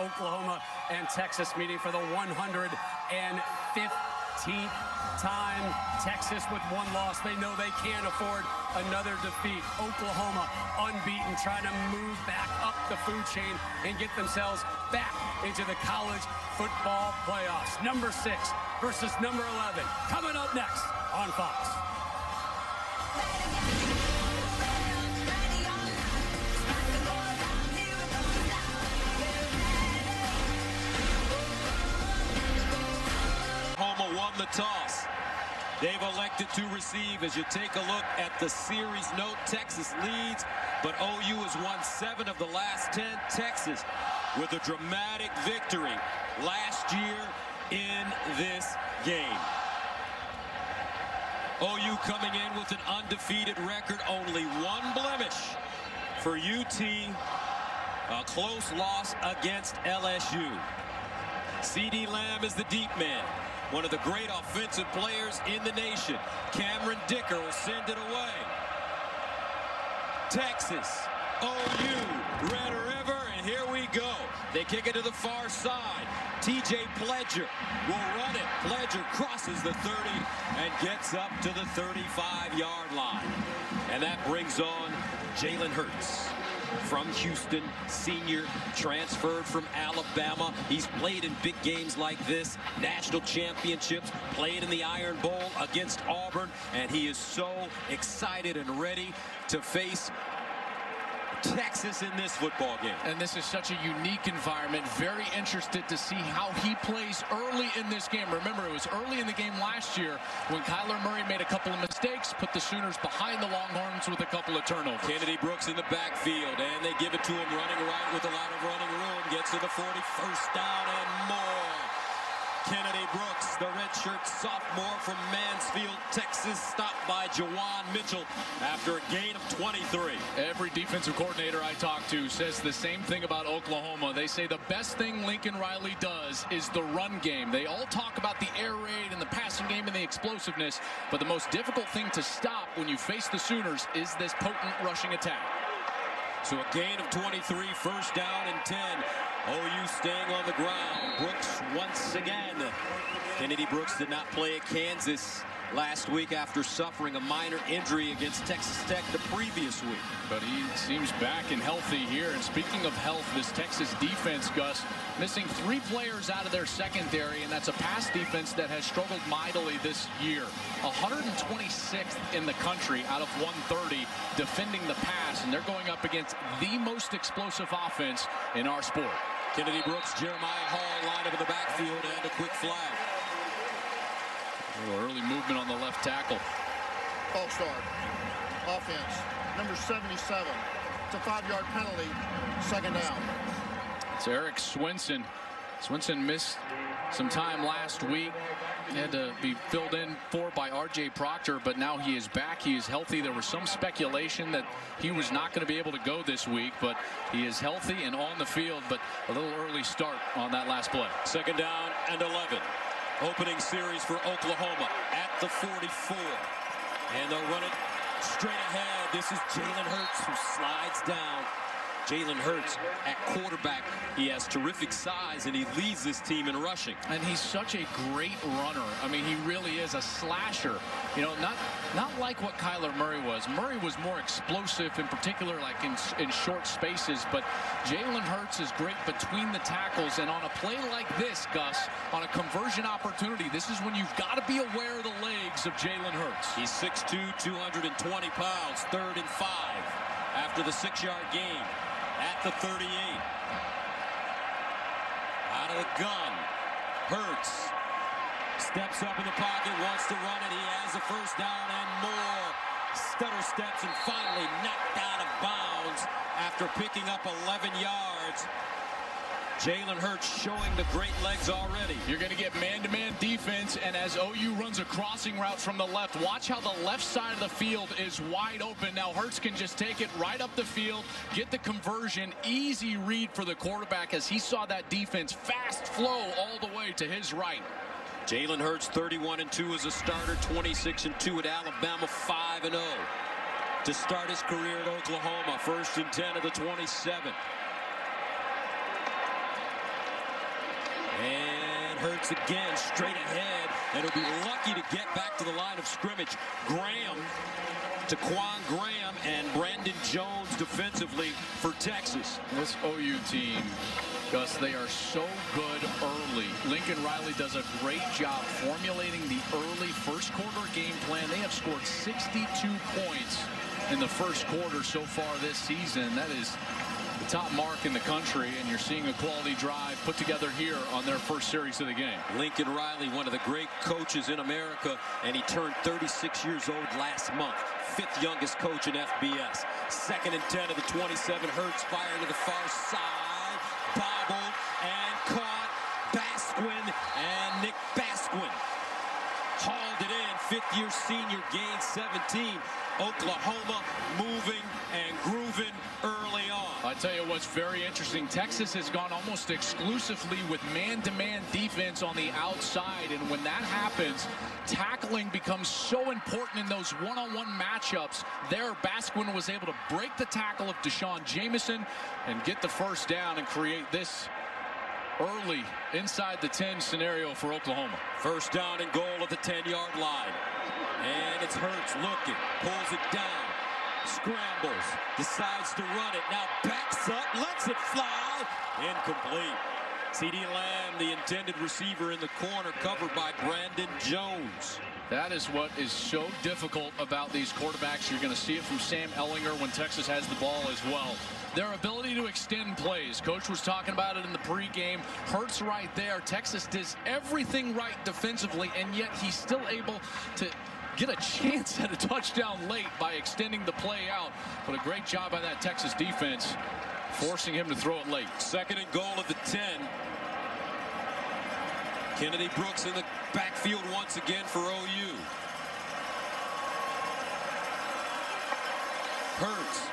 Oklahoma and Texas meeting for the 115th time. Texas with one loss. They know they can't afford another defeat. Oklahoma unbeaten, trying to move back up the food chain and get themselves back into the college football playoffs. Number six versus number 11. Coming up next on Fox. The toss. They've elected to receive. As you take a look at the series note, Texas leads, but OU has won seven of the last 10. Texas with a dramatic victory last year in this game. OU coming in with an undefeated record, only one blemish for UT. A close loss against LSU. CeeDee Lamb is the deep man one of the great offensive players in the nation. Cameron Dicker will send it away. Texas, OU, Red River, and here we go. They kick it to the far side. TJ Pledger will run it. Pledger crosses the 30 and gets up to the 35-yard line. And that brings on Jalen Hurts from Houston, senior, transferred from Alabama. He's played in big games like this, national championships, played in the Iron Bowl against Auburn, and he is so excited and ready to face Texas in this football game. And this is such a unique environment. Very interested to see how he plays early in this game. Remember, it was early in the game last year when Kyler Murray made a couple of mistakes, put the Sooners behind the Longhorns with a couple of turnovers. Kennedy Brooks in the backfield, and they give it to him running right with a lot of running room. Gets to the 40, first down and more. Kennedy Brooks, the redshirt sophomore from Mansfield, Texas, stopped by Juwan Mitchell after a gain of 23. Every defensive coordinator I talk to says the same thing about Oklahoma. They say the best thing Lincoln Riley does is the run game. They all talk about the air raid and the passing game and the explosiveness, but the most difficult thing to stop when you face the Sooners is this potent rushing attack. So a gain of 23, first down and 10. OU staying on the ground. Brooks once again. Kennedy Brooks did not play at Kansas last week after suffering a minor injury against Texas Tech the previous week. But he seems back and healthy here. And speaking of health, this Texas defense, Gus, missing three players out of their secondary, and that's a pass defense that has struggled mightily this year. 126th in the country out of 130 defending the pass, and they're going up against the most explosive offense in our sport. Kennedy Brooks, Jeremiah Hall line up in the backfield and a quick flag. A little early movement on the left tackle. All-star offense, number 77. It's a five-yard penalty, second down. It's Erik Swenson. Swenson missed some time last week. Had to be filled in for by R.J. Proctor, but now he is back. He is healthy. There was some speculation that he was not going to be able to go this week, but he is healthy and on the field, but a little early start on that last play. Second down and 11. Opening series for Oklahoma at the 44. And they'll run it straight ahead. This is Jalen Hurts who slides down Jalen Hurts at quarterback. He has terrific size, and he leads this team in rushing. And he's such a great runner. I mean, he really is a slasher. You know, not not like what Kyler Murray was. Murray was more explosive, in particular, like in, in short spaces. But Jalen Hurts is great between the tackles. And on a play like this, Gus, on a conversion opportunity, this is when you've got to be aware of the legs of Jalen Hurts. He's 6'2", 220 pounds, third and five after the six-yard gain the 38. Out of the gun. Hurts. Steps up in the pocket, wants to run it. He has a first down and more. Stutter steps and finally knocked out of bounds after picking up 11 yards. Jalen Hurts showing the great legs already. You're going to get man-to-man defense, and as OU runs a crossing route from the left, watch how the left side of the field is wide open. Now Hurts can just take it right up the field, get the conversion, easy read for the quarterback as he saw that defense fast flow all the way to his right. Jalen Hurts 31 and 2 as a starter, 26 and 2 at Alabama, 5 and 0 to start his career at Oklahoma. First and 10 of the 27. And Hurts again, straight ahead. And he'll be lucky to get back to the line of scrimmage. Graham Ta'Quon Graham and Brandon Jones defensively for Texas. This OU team, Gus, they are so good early. Lincoln Riley does a great job formulating the early first quarter game plan. They have scored 62 points in the first quarter so far this season. That is top mark in the country, and you're seeing a quality drive put together here on their first series of the game. Lincoln Riley, one of the great coaches in America, and he turned 36 years old last month. Fifth youngest coach in FBS. Second and 10 of the 27. Hurts fire to the far side. Bobbled and caught. Basquine and Nick Basquine hauled it in. Fifth year senior gained 17. Oklahoma moving and grooving tell you what's very interesting. Texas has gone almost exclusively with man-to-man -man defense on the outside. And when that happens, tackling becomes so important in those one-on-one -on -one matchups. There, Basquine was able to break the tackle of D'Shawn Jamison and get the first down and create this early inside the 10 scenario for Oklahoma. First down and goal at the 10-yard line. And it's Hurts looking, pulls it down, scrambles, decides to run it, now backs up, lets it fly, incomplete. CeeDee Lamb, the intended receiver in the corner, covered by Brandon Jones. That is what is so difficult about these quarterbacks. You're going to see it from Sam Ehlinger when Texas has the ball as well. Their ability to extend plays. Coach was talking about it in the pregame. Hurts right there. Texas does everything right defensively, and yet he's still able to get a chance at a touchdown late by extending the play out. But a great job by that Texas defense, forcing him to throw it late. Second and goal of the 10. Kennedy Brooks in the backfield once again for OU. Hurts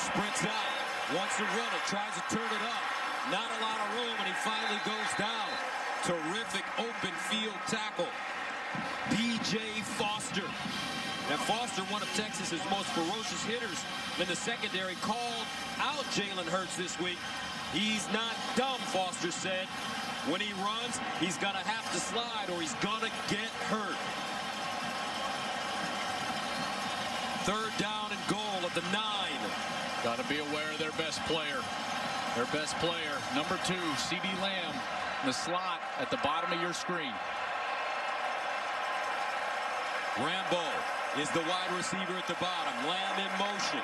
sprints out, wants to run it, tries to turn it up. Not a lot of room, and he finally goes down. Terrific open field tackle. B.J. Foster. Now Foster, one of Texas's most ferocious hitters in the secondary, called out Jalen Hurts this week. He's not dumb, Foster said. When he runs, he's going to have to slide or he's going to get hurt. Third down and goal at the nine. Got to be aware of their best player. Their best player, number two, CeeDee Lamb, in the slot at the bottom of your screen. Rambo is the wide receiver at the bottom. Lamb in motion.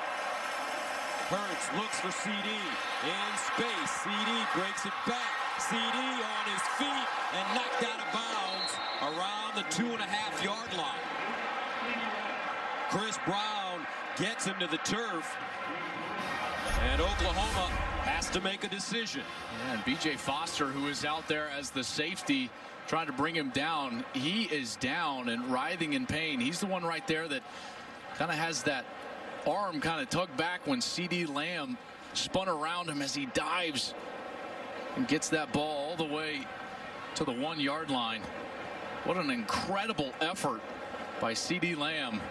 Hurts looks for CD in space. CD breaks it back. CD on his feet and knocked out of bounds around the two and a half yard line. Chris Brown gets him to the turf. And Oklahoma has to make a decision. And B.J. Foster, who is out there as the safety, trying to bring him down. He is down and writhing in pain. He's the one right there that kind of has that arm kind of tugged back when CeeDee Lamb spun around him as he dives and gets that ball all the way to the one yard line. What an incredible effort by CeeDee Lamb.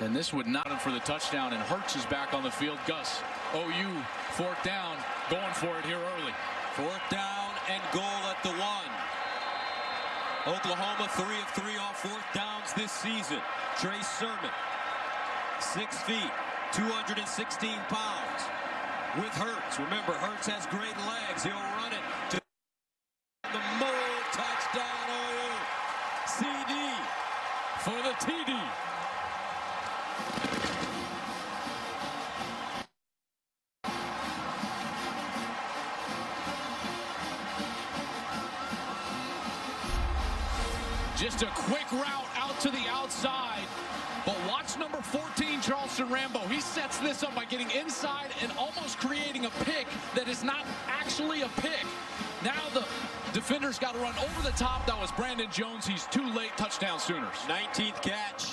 And this would not for the touchdown. And Hurts is back on the field. Gus, OU, fourth down, going for it here early. Fourth down and goal at the one. Oklahoma three of three on fourth downs this season. Trey Sermon, six feet, 216 pounds. With Hurts, remember Hurts has great legs. He'll run it to the move. 14, Rambo. He sets this up by getting inside and almost creating a pick that is not actually a pick. Now the defender's got to run over the top. That was Brandon Jones. He's too late. Touchdown Sooners. 19th catch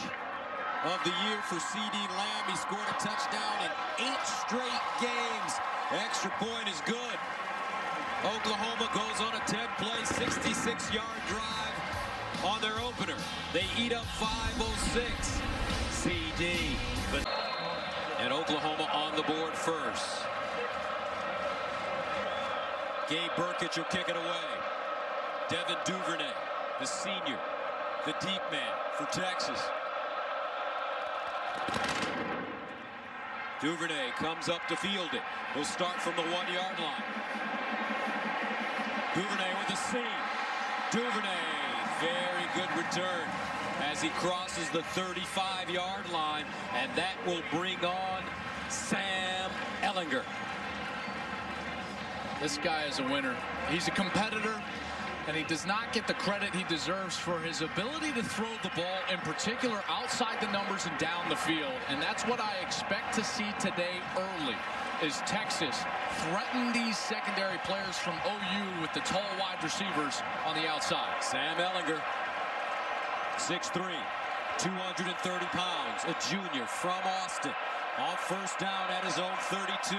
of the year for CeeDee Lamb. He scored a touchdown in eight straight games. Extra point is good. Oklahoma goes on a 10-play, 66-yard drive on their opener. They eat up 506. CD. And Oklahoma on the board first. Gabe Brkic will kick it away. Devin Duvernay, the senior, the deep man for Texas. Duvernay comes up to field it. He'll start from the one-yard line. Duvernay with a seam. Duvernay, very good return he crosses the 35-yard line, and that will bring on Sam Ehlinger. This guy is a winner. He's a competitor, and he does not get the credit he deserves for his ability to throw the ball, in particular outside the numbers and down the field. And that's what I expect to see today early, is Texas threaten these secondary players from OU with the tall wide receivers on the outside. Sam Ehlinger, 6'3", 230 pounds, a junior from Austin, on first down at his own 32.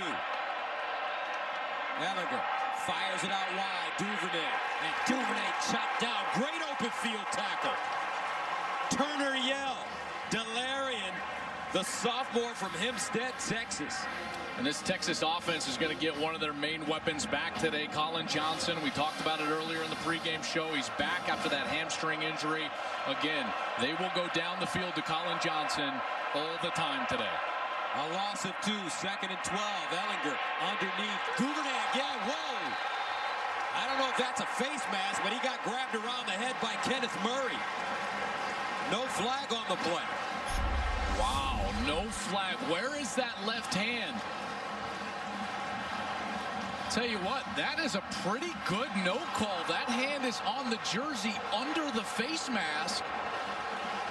Ehlinger fires it out wide. Duvernay. And Duvernay chopped down. Great open field tackle. Turner Yell. Delarrin, the sophomore from Hempstead, Texas. And this Texas offense is going to get one of their main weapons back today, Collin Johnson. We talked about it earlier in the pregame show. He's back after that hamstring injury. Again, they will go down the field to Collin Johnson all the time today. A loss of two, second and 12. Ehlinger underneath. Duvernay again. Whoa. I don't know if that's a face mask, but he got grabbed around the head by Kenneth Murray. No flag on the play. Wow, no flag. Where is that left hand? Tell you what, that is a pretty good no call. That hand is on the jersey under the face mask.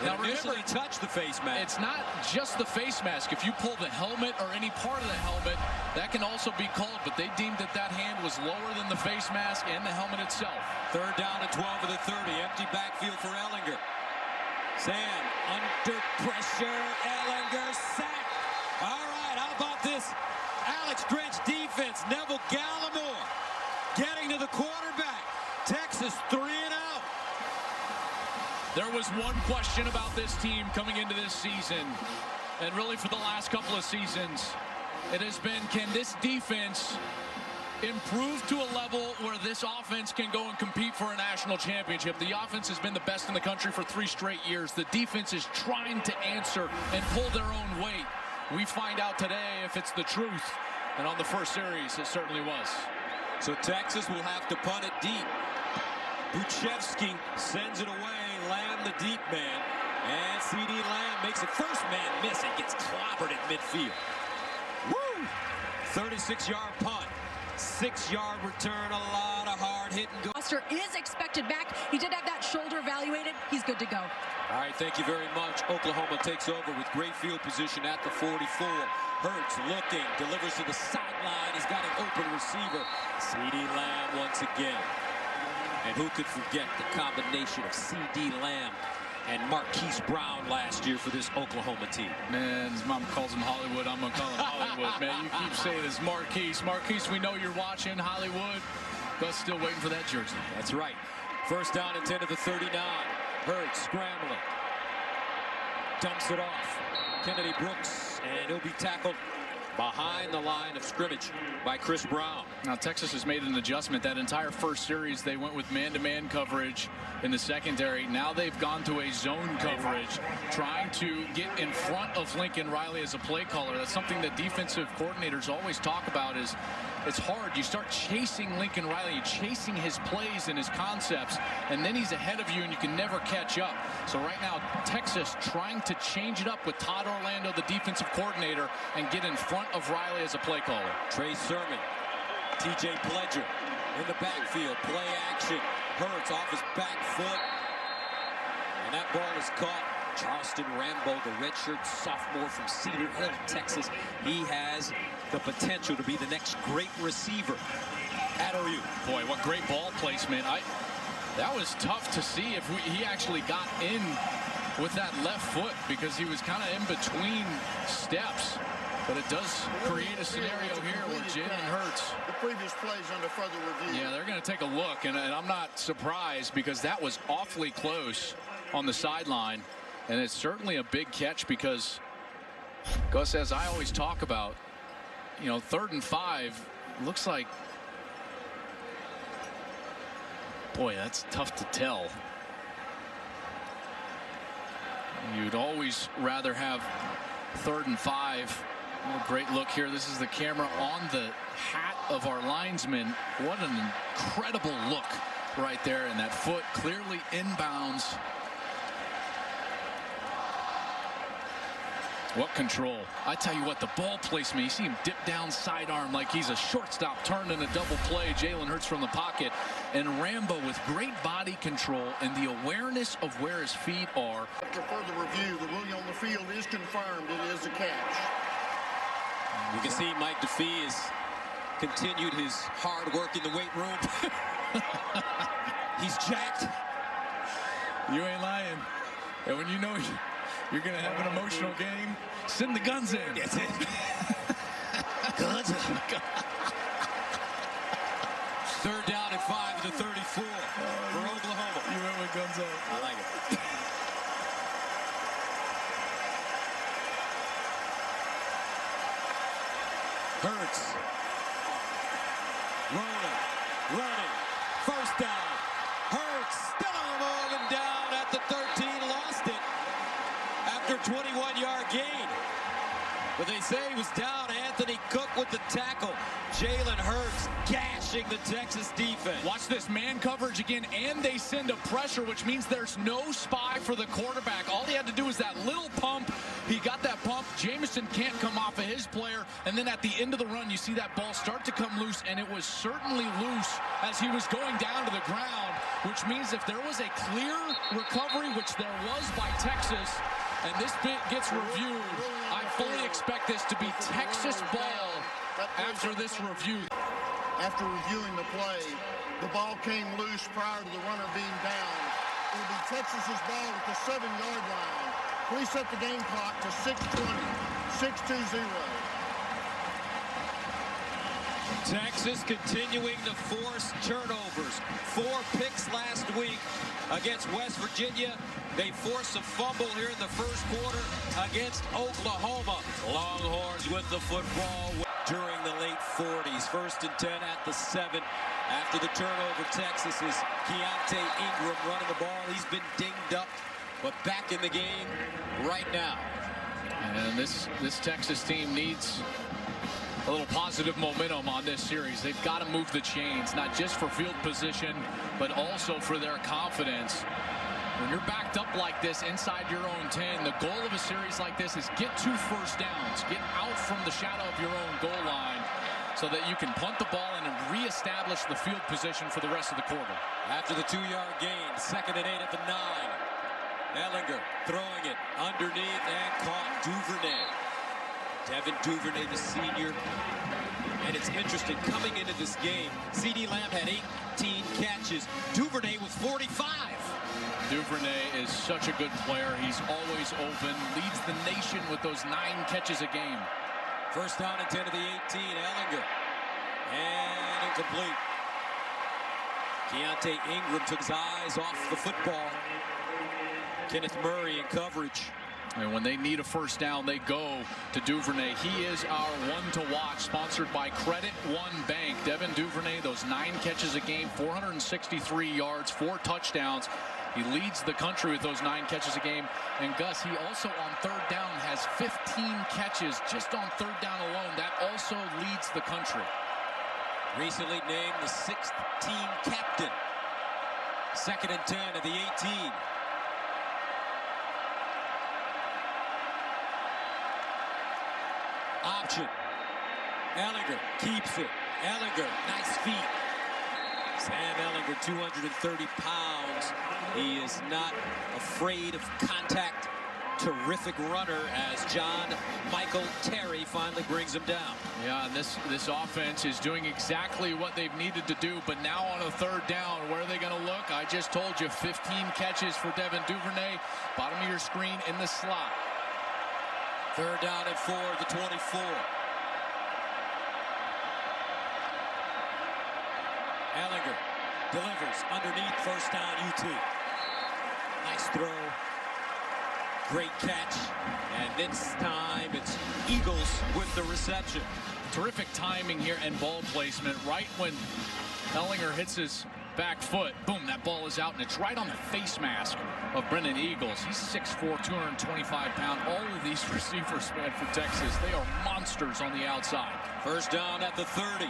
Now remember, he touched the face mask. It's not just the face mask. If you pull the helmet or any part of the helmet, that can also be called. But they deemed that that hand was lower than the face mask and the helmet itself. Third down and 12 of the 30. Empty backfield for Ehlinger. Sam under pressure. Ehlinger sack. All right, how about this? Alex Grinch defense. Neville Gallimore getting to the quarterback. Texas three and out. There was one question about this team coming into this season, and really for the last couple of seasons. It has been, can this defense improve to a level where this offense can go and compete for a national championship? The offense has been the best in the country for three straight years. The defense is trying to answer and pull their own weight. We find out today if it's the truth. And on the first series, it certainly was. So Texas will have to punt it deep. Bujcevski sends it away. Lamb, the deep man. And CeeDee Lamb makes a first man miss and gets clobbered at midfield. Woo! 36-yard punt. Six-yard return, a lot of hard hitting. Foster is expected back. He did have that shoulder evaluated. He's good to go. All right, thank you very much. Oklahoma takes over with great field position at the 44. Hurts looking, delivers to the sideline. He's got an open receiver. CeeDee Lamb once again. And who could forget the combination of CeeDee Lamb and Marquise Brown last year for this Oklahoma team. Man, his mom calls him Hollywood. I'm to call him Hollywood. Man, you keep saying it's Marquise. Marquise, we know you're watching Hollywood. Gus still waiting for that jersey. That's right. First down and 10 to the 39. Hurts scrambling. Dumps it off. Kennedy Brooks, and he'll be tackled behind the line of scrimmage by Chris Brown. Now Texas has made an adjustment. That entire first series they went with man-to-man coverage in the secondary. Now they've gone to a zone coverage trying to get in front of Lincoln Riley as a play caller. That's something that defensive coordinators always talk about is it's hard. You start chasing Lincoln Riley, chasing his plays and his concepts, and then he's ahead of you and you can never catch up. So right now, Texas trying to change it up with Todd Orlando, the defensive coordinator, and get in front of Riley as a play caller. Trey Sermon, TJ Pledger in the backfield, play action. Hurts off his back foot. And that ball is caught. Charleston Rambo, the redshirt sophomore from Cedar Hill, Texas. He has the potential to be the next great receiver at OU. Boy, what great ball placement. I That was tough to see if we, he actually got in with that left foot because he was kind of in between steps. But it does create a scenario here where Jalen Hurts. The previous plays under further review. Yeah, they're going to take a look, and, and I'm not surprised because that was awfully close on the sideline. And it's certainly a big catch because, Gus, as I always talk about, you know, third and five looks like Boy, that's tough to tell. You'd always rather have third and five. Great look here. This is the camera on the hat of our linesman. What an incredible look right there. And that foot clearly inbounds. What control. I tell you what, the ball placement, you see him dip down sidearm like he's a shortstop turned in a double play. Jalen Hurts from the pocket. And Rambo with great body control and the awareness of where his feet are. After further review, the ruling on the field is confirmed. It is a catch. You can see Mike DeFee has continued his hard work in the weight room. He's jacked. You ain't lying. And when you know you're going to have an emotional game, send the guns in. That's it. guns. Third down at five at the 34 for Oklahoma. You went with guns up. I like it. Hurts. Rolling. Running. First down. Hurts. Still moving down at the 13. Lost it after 21-yard gain. But they say he was down. Anthony Cook with the tackle. Jalen Hurts gashing the Texas defense. Watch this man coverage again, and they send a pressure, which means there's no spy for the quarterback. All he had to do was that little pump. He got that pump. Jamison can't come off of his player. And then at the end of the run, you see that ball start to come loose, and it was certainly loose as he was going down to the ground, which means if there was a clear recovery, which there was by Texas, and this bit gets reviewed, fully expect this to be Texas ball after this review. After reviewing the play, the ball came loose prior to the runner being down. It will be Texas's ball at the seven-yard line. Please set the game clock to 6:20. 6-2-0. Texas continuing to force turnovers. Four picks last week against West Virginia. They force a fumble here in the first quarter against Oklahoma. Longhorns with the football during the late 40s. First and 10 at the 7. After the turnover, Texas is Keontae Ingram running the ball. He's been dinged up, but back in the game right now. And this, this Texas team needs a little positive momentum on this series. They've got to move the chains, not just for field position, but also for their confidence. When you're backed up like this inside your own 10, the goal of a series like this is get two first downs, get out from the shadow of your own goal line so that you can punt the ball and reestablish the field position for the rest of the quarter. After the two-yard gain, second and eight at the nine. Ehlinger throwing it underneath and caught Duvernay. Devin Duvernay, the senior. And it's interesting, coming into this game, C.D. Lamb had 18 catches. Duvernay with 45. Duvernay is such a good player. He's always open, leads the nation with those nine catches a game. First down and 10 to the 18, Ehlinger. And incomplete. Keontae Ingram took his eyes off the football. Kenneth Murray in coverage. And when they need a first down, they go to Duvernay. He is our one to watch, sponsored by Credit One Bank. Devin Duvernay, those nine catches a game, 463 yards, four touchdowns. He leads the country with those nine catches a game. And Gus, he also on third down has 15 catches just on third down alone. That also leads the country. Recently named the sixth team captain. Second and 10 at the 18. Option. Ehlinger keeps it. Ehlinger, nice feet. Sam Ehlinger, 230 pounds. He is not afraid of contact. Terrific runner as John Michael Terry finally brings him down. Yeah, and this, this offense is doing exactly what they've needed to do, but now on a third down, where are they going to look? I just told you 15 catches for Devin Duvernay. Bottom of your screen in the slot. Third down and four the 24. Ehlinger delivers underneath first down UT. Nice throw. Great catch. And this time it's Eagles with the reception. Terrific timing here and ball placement right when Ehlinger hits his back foot. Boom, that ball is out, and it's right on the face mask of Brennan Eagles. He's 6'4", 225 pound. All of these receivers, man, for Texas, they are monsters on the outside. First down at the 30.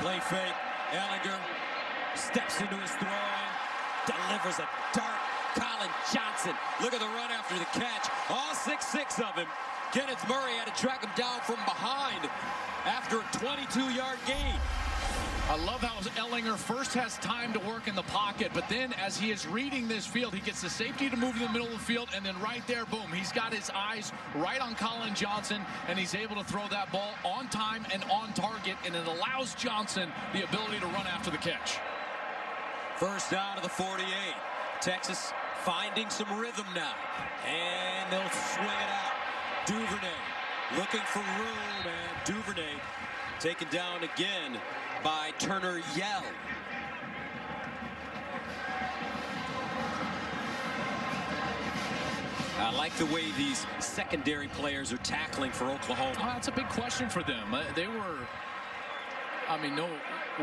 Play fake. Ehlinger steps into his throwing, delivers a dart. Collin Johnson. Look at the run after the catch. All six six of him. Kenneth Murray had to track him down from behind after a 22-yard gain. I love how Ehlinger first has time to work in the pocket, but then as he is reading this field, he gets the safety to move in the middle of the field, and then right there, boom, he's got his eyes right on Collin Johnson, and he's able to throw that ball on time and on target, and it allows Johnson the ability to run after the catch. First down to the 48. Texas finding some rhythm now, and they'll swing it out. Duvernay looking for room, and Duvernay taken down again by Turner Yell. I like the way these secondary players are tackling for Oklahoma. Well, that's a big question for them. Uh, they were, I mean, no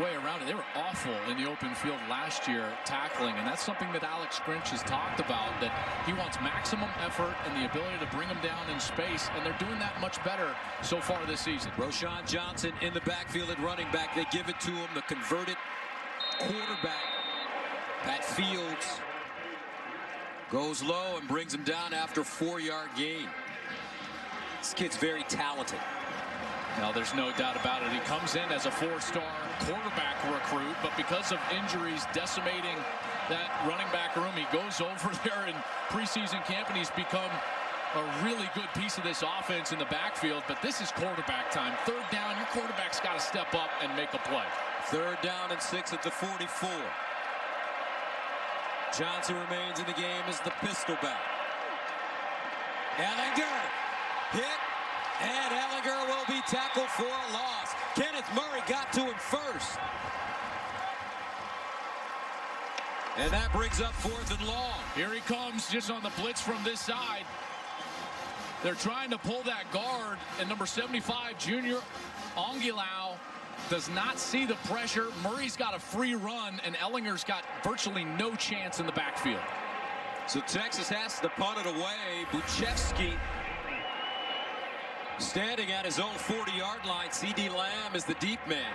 way around it. They were awful in the open field last year tackling, and that's something that Alex Grinch has talked about, that he wants maximum effort and the ability to bring them down in space, and they're doing that much better so far this season. Roschon Johnson in the backfield at running back. They give it to him, the converted quarterback. Pat Fields goes low and brings him down after four-yard gain. This kid's very talented. Now, there's no doubt about it. He comes in as a four-star quarterback recruit, but because of injuries decimating that running back room, he goes over there in preseason camp, and he's become a really good piece of this offense in the backfield. But this is quarterback time. Third down, your quarterback's got to step up and make a play. Third down and six at the 44. Johnson remains in the game as the pistol back. Ehlinger hit, and Ehlinger will be tackled for a loss. Kenneth Murray got to him first. And that brings up fourth and long. Here he comes just on the blitz from this side. They're trying to pull that guard, and number 75, Junior Angilau, does not see the pressure. Murray's got a free run, and Ehlinger's got virtually no chance in the backfield. So Texas has to punt it away. Bujcevski standing at his own 40-yard line. CeeDee Lamb is the deep man.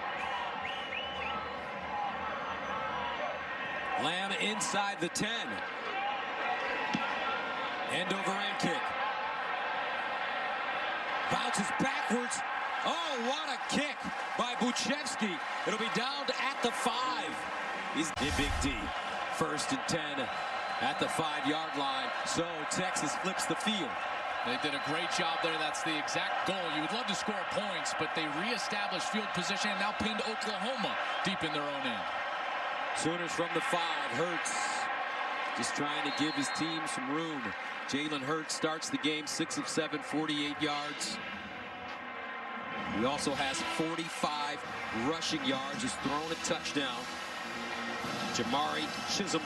Lamb inside the 10. End over end kick. Bounces backwards. Oh, what a kick by Bujcevski. It'll be down at the five. He's in Big D. First and 10 at the five-yard line. So Texas flips the field. They did a great job there. That's the exact goal. You would love to score points, but they reestablished field position and now pinned Oklahoma deep in their own end. Sooners from the five. Hurts just trying to give his team some room. Jalen Hurts starts the game 6 of 7, 48 yards. He also has 45 rushing yards. Has thrown a touchdown. Jamari Chisholm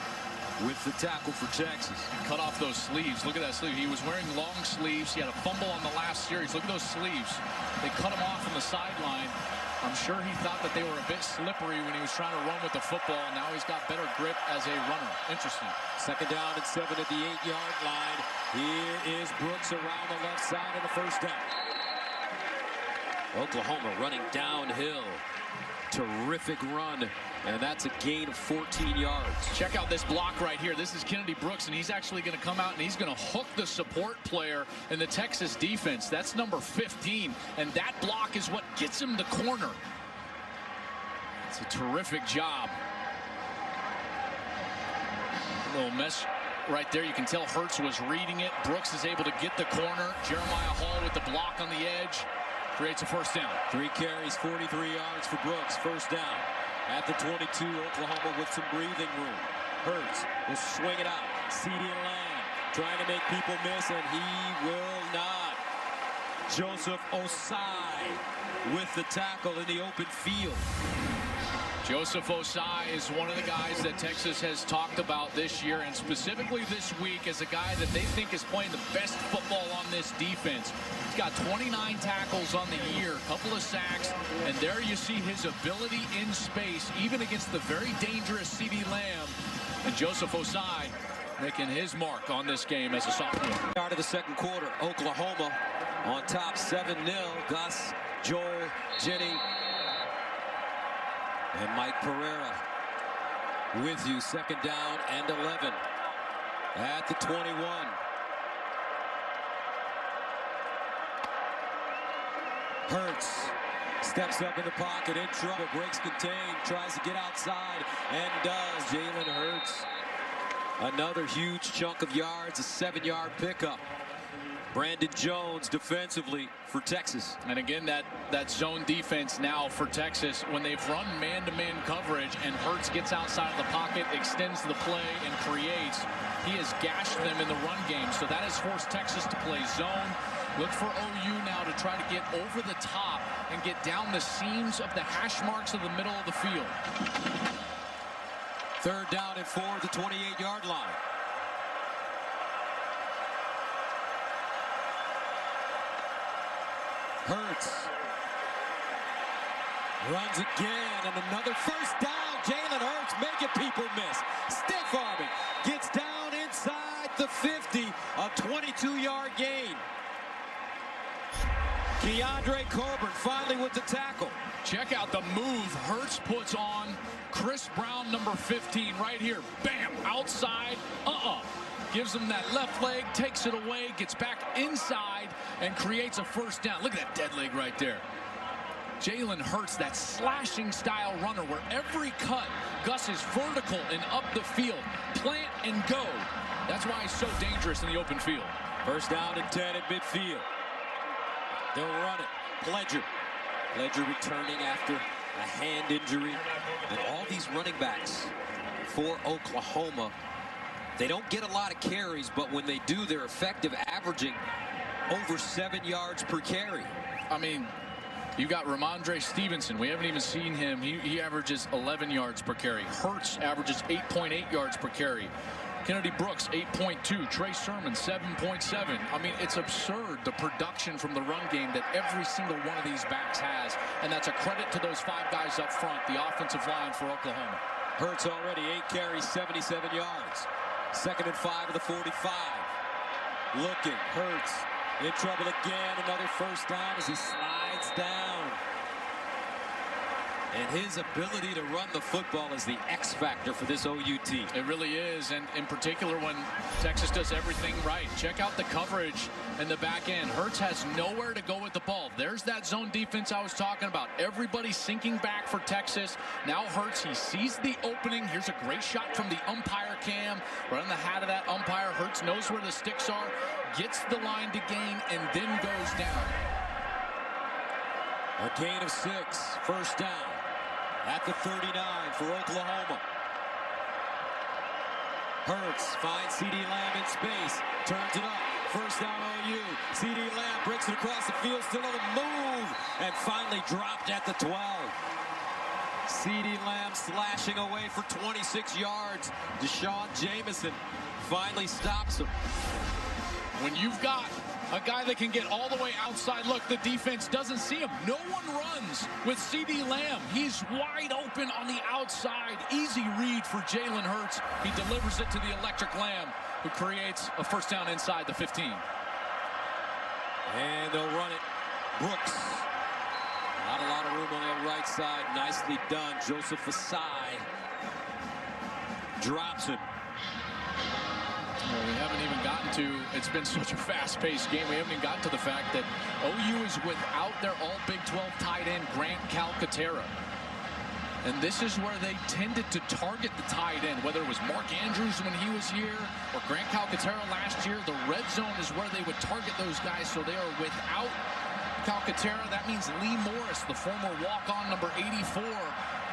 with the tackle for Texas. Cut off those sleeves. Look at that sleeve. He was wearing long sleeves. He had a fumble on the last series. Look at those sleeves. They cut him off on the sideline. I'm sure he thought that they were a bit slippery when he was trying to run with the football. Now he's got better grip as a runner. Interesting. Second down and seven at the eight-yard line. Here is Brooks around the left side of the first down. Oklahoma running downhill. Terrific run, and that's a gain of 14 yards. Check out this block right here. This is Kennedy Brooks, and he's actually going to come out and he's going to hook the support player in the Texas defense. That's number 15, and that block is what gets him the corner. It's a terrific job. A little mess right there. You can tell Hurts was reading it. Brooks is able to get the corner. Jeremiah Hall with the block on the edge. Creates a first down. Three carries, 43 yards for Brooks. First down at the 22. Oklahoma with some breathing room. Hurts will swing it out. CeeDee Lamb trying to make people miss, and he will not. Joseph Ossai with the tackle in the open field. Joseph Ossai is one of the guys that Texas has talked about this year and specifically this week as a guy that they think is playing the best football on this defense. He's got 29 tackles on the year, a couple of sacks, and there you see his ability in space, even against the very dangerous CeeDee Lamb. And Joseph Ossai making his mark on this game as a sophomore. Start of the second quarter, Oklahoma on top 7-0. Gus, Joel, Jenny, and Mike Pereira with you. Second down and 11 at the 21. Hurts steps up in the pocket, in trouble, breaks contained, tries to get outside, and does. Jalen Hurts, another huge chunk of yards, a seven-yard pickup. Brandon Jones defensively for Texas. And again, that, that zone defense now for Texas, when they've run man-to-man -man coverage and Hurts gets outside of the pocket, extends the play, and creates, he has gashed them in the run game. So that has forced Texas to play zone. Look for OU now to try to get over the top and get down the seams of the hash marks of the middle of the field. Third down and four at the 28-yard line. Hurts. Runs again and another first down. Jalen Hurts making people miss. Stiff arming. Gets down inside the 50. A 22-yard gain. Keondre Coburn finally with the tackle. Check out the move Hurts puts on Chris Brown, number 15, right here. Bam, outside. Uh-uh gives him that left leg, takes it away, gets back inside, and creates a first down. Look at that dead leg right there. Jalen Hurts, that slashing style runner where every cut, Gus is vertical and up the field. Plant and go. That's why he's so dangerous in the open field. First down and 10 at midfield. They'll run it. Pledger. Pledger returning after a hand injury. And all these running backs for Oklahoma they don't get a lot of carries, but when they do, they're effective, averaging over seven yards per carry. I mean, you got Rhamondre Stevenson. We haven't even seen him. He, he averages 11 yards per carry. Hurts averages 8.8 yards per carry. Kennedy Brooks, 8.2. Trey Sermon, 7.7. I mean, it's absurd, the production from the run game that every single one of these backs has. And that's a credit to those five guys up front, the offensive line for Oklahoma. Hurts already eight carries, 77 yards. Second and five of the 45. Looking, Hurts in trouble again. Another first down as he slides down. And his ability to run the football is the X factor for this OU team. It really is, and in particular when Texas does everything right. Check out the coverage in the back end. Hurts has nowhere to go with the ball. There's that zone defense I was talking about. Everybody sinking back for Texas. Now Hurts, he sees the opening. Here's a great shot from the umpire cam. Running the hat of that umpire. Hurts knows where the sticks are, gets the line to gain, and then goes down. A gain of six, first down at the 39 for Oklahoma. Hurts finds CeeDee Lamb in space, turns it up. First down OU. CeeDee Lamb breaks it across the field, still on the move, and finally dropped at the 12. CeeDee Lamb slashing away for 26 yards. D'Shawn Jamison finally stops him. When you've got a guy that can get all the way outside. Look, the defense doesn't see him. No one runs with CeeDee Lamb. He's wide open on the outside. Easy read for Jalen Hurts. He delivers it to the electric Lamb, who creates a first down inside the 15. And they'll run it. Brooks. Not a lot of room on the right side. Nicely done. Joseph Ossai drops him. Well, we haven't even gotten to, it's been such a fast-paced game, we haven't even gotten to the fact that OU is without their all Big 12 tight end, Grant Calcaterra. And this is where they tended to target the tight end, whether it was Mark Andrews when he was here or Grant Calcaterra last year. The red zone is where they would target those guys, so they are without Calcaterra. That means Lee Morris, the former walk-on number 84,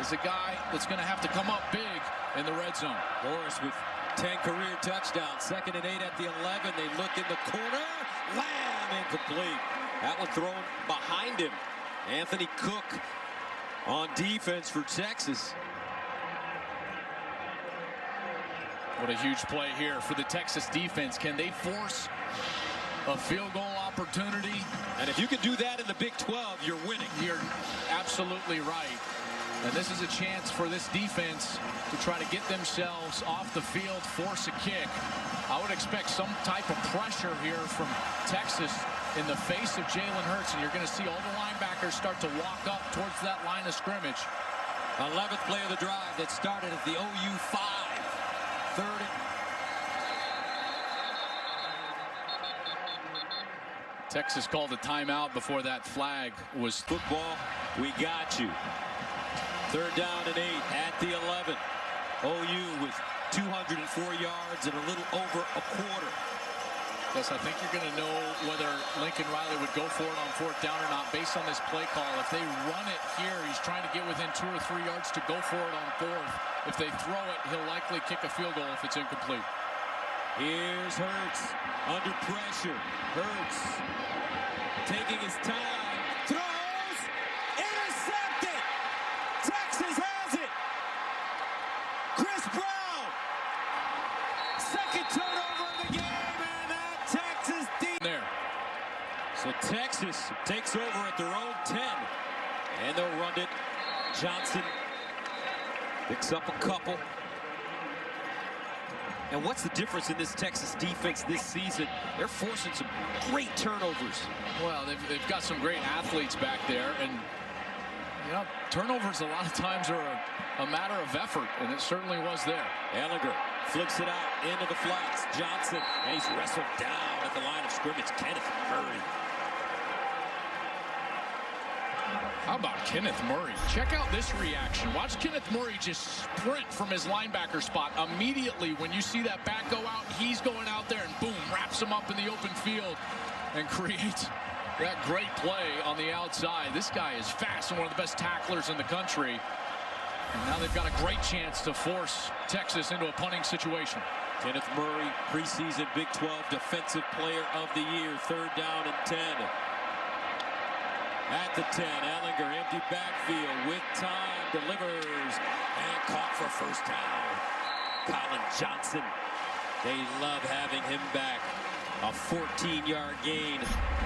is a guy that's going to have to come up big in the red zone. Morris with 10 career touchdowns. Second and eight at the 11. They look in the corner. Lamb incomplete. That one thrown behind him. Anthony Cook on defense for Texas. What a huge play here for the Texas defense. Can they force a field goal opportunity? And if you can do that in the Big 12, you're winning. You're absolutely right. And this is a chance for this defense to try to get themselves off the field, force a kick. I would expect some type of pressure here from Texas in the face of Jalen Hurts, and you're going to see all the linebackers start to walk up towards that line of scrimmage. 11th play of the drive that started at the OU 5. Third and Texas called a timeout before that flag was football. We got you. Third down and eight at the 11. OU with 204 yards and a little over a quarter. Yes, I think you're going to know whether Lincoln Riley would go for it on fourth down or not based on this play call. If they run it here, he's trying to get within two or three yards to go for it on fourth. If they throw it, he'll likely kick a field goal if it's incomplete. Here's Hurts under pressure. Hurts taking his time. In this Texas defense this season? They're forcing some great turnovers. Well, they've, they've got some great athletes back there, and you know, turnovers a lot of times are a, a matter of effort, and it certainly was there. Ehlinger flips it out into the flats. Johnson, and he's wrestled down at the line of scrimmage. Kenneth Murray. How about Kenneth Murray? Check out this reaction. Watch Kenneth Murray just sprint from his linebacker spot. Immediately when you see that back go out, he's going out there and boom, wraps him up in the open field and creates that great play on the outside. This guy is fast and one of the best tacklers in the country. And now they've got a great chance to force Texas into a punting situation. Kenneth Murray, preseason Big 12 Defensive Player of the Year, third down and 10. At the 10, Ehlinger, empty backfield with time, delivers, and caught for first down. Collin Johnson, they love having him back. A 14-yard gain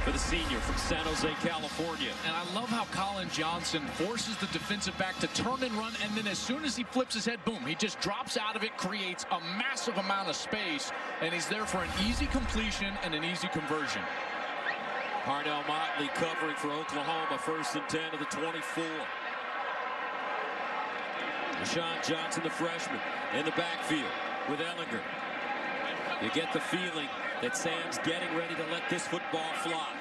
for the senior from San Jose, California. And I love how Collin Johnson forces the defensive back to turn and run, and then as soon as he flips his head, boom, he just drops out of it, creates a massive amount of space, and he's there for an easy completion and an easy conversion. Parnell Motley covering for Oklahoma, first and 10 of the 24. Roschon Johnson, the freshman, in the backfield with Ehlinger. You get the feeling that Sam's getting ready to let this football fly.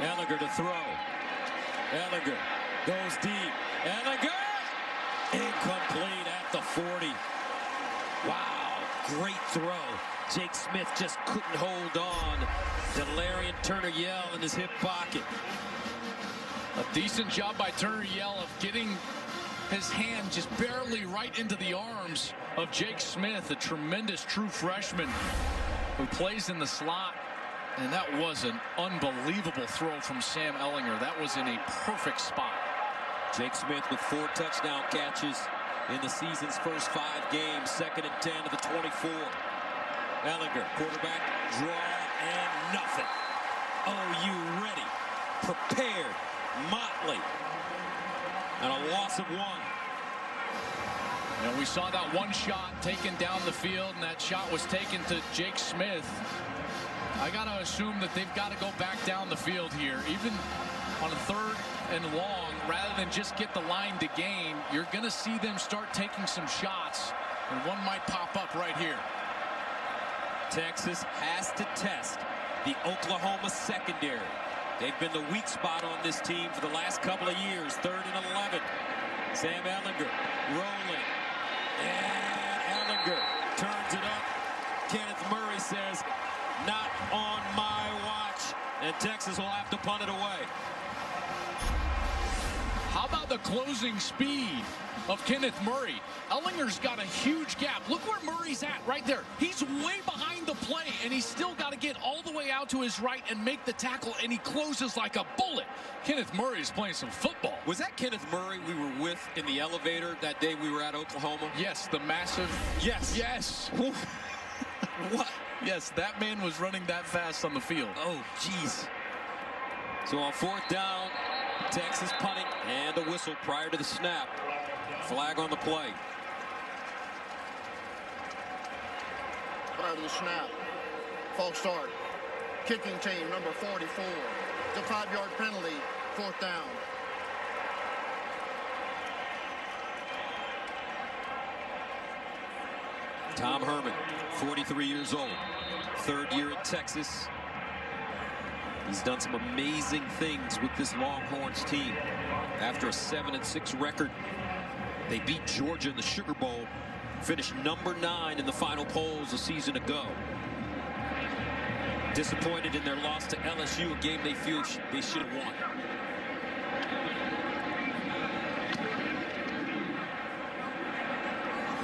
Ehlinger to throw. Ehlinger goes deep. Ehlinger! Incomplete at the 40. Wow, great throw. Jake Smith just couldn't hold on. Delarrin Turner Yell in his hip pocket. A decent job by Turner Yell of getting his hand just barely right into the arms of Jake Smith, a tremendous true freshman who plays in the slot. And that was an unbelievable throw from Sam Ehlinger. That was in a perfect spot. Jake Smith with four touchdown catches in the season's first five games. Second and 10 of the 24. Ehlinger, quarterback, draw, and nothing. Oh, you ready, prepared, Motley, and a loss of one. And we saw that one shot taken down the field, and that shot was taken to Jake Smith. I got to assume that they've got to go back down the field here, even on a third and long, rather than just get the line to gain. You're going to see them start taking some shots, and one might pop up right here. Texas has to test the Oklahoma secondary. They've been the weak spot on this team for the last couple of years. Third and 11. Sam Ehlinger rolling. And Ehlinger turns it up. Kenneth Murray says, not on my watch. And Texas will have to punt it away. How about the closing speed of Kenneth Murray? Ehlinger's got a huge gap. Look where Murray's at right there. He's way behind the play, and he's still got to get all the way out to his right and make the tackle, and he closes like a bullet. Kenneth Murray is playing some football. Was that Kenneth Murray we were with in the elevator that day we were at Oklahoma? Yes, the massive. Yes. Yes. what? Yes, that man was running that fast on the field. Oh, jeez. So on fourth down, Texas punting and a whistle prior to the snap. Flag on the play. Prior to the snap. False start. Kicking team, number 44. It's a five-yard penalty, fourth down. Tom Herman, 43 years old, third year at Texas. He's done some amazing things with this Longhorns team. After a 7 and 6 record, they beat Georgia in the Sugar Bowl, finished number 9 in the final polls a season ago. Disappointed in their loss to LSU, a game they feel they should have won.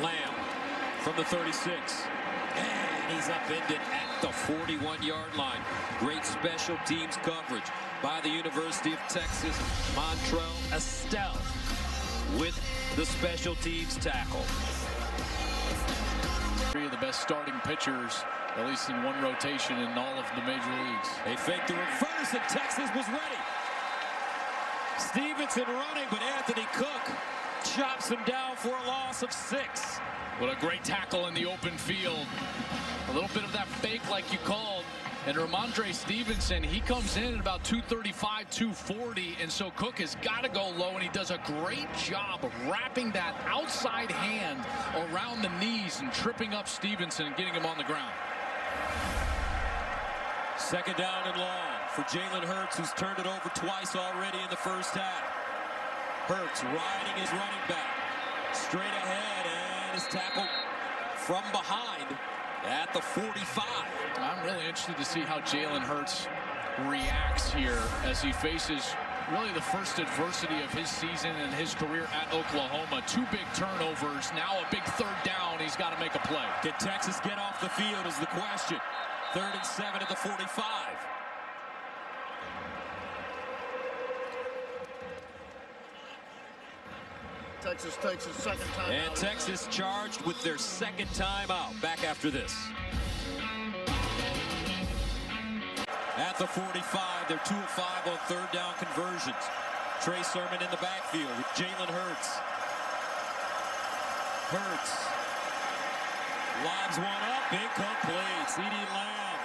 Lamb from the 36. And he's upended at the 41-yard line. Great special teams coverage by the University of Texas. Montrell Estell with the special teams tackle. Three of the best starting pitchers, at least in one rotation in all of the major leagues. They faked the reverse and Texas was ready. Stevenson running, but Anthony Cook chops him down for a loss of six. What a great tackle in the open field. A little bit of that fake like you called. And Rhamondre Stevenson, he comes in at about 235, 240, and so Cook has got to go low, and he does a great job of wrapping that outside hand around the knees and tripping up Stevenson and getting him on the ground. Second down and long for Jalen Hurts, who's turned it over twice already in the first half. Hurts riding his running back. Straight ahead, is tackled from behind at the 45. I'm really interested to see how Jalen Hurts reacts here as he faces really the first adversity of his season and his career at Oklahoma. Two big turnovers, now a big third down. He's got to make a play. Can Texas get off the field is the question. Third and seven at the 45. Texas takes his second time And out. Texas charged with their second time out. Back after this. At the 45, they're 2 of 5 on third down conversions. Trey Sermon in the backfield with Jalen Hurts. Hurts. Lobs one up, incomplete. CeeDee Lamb.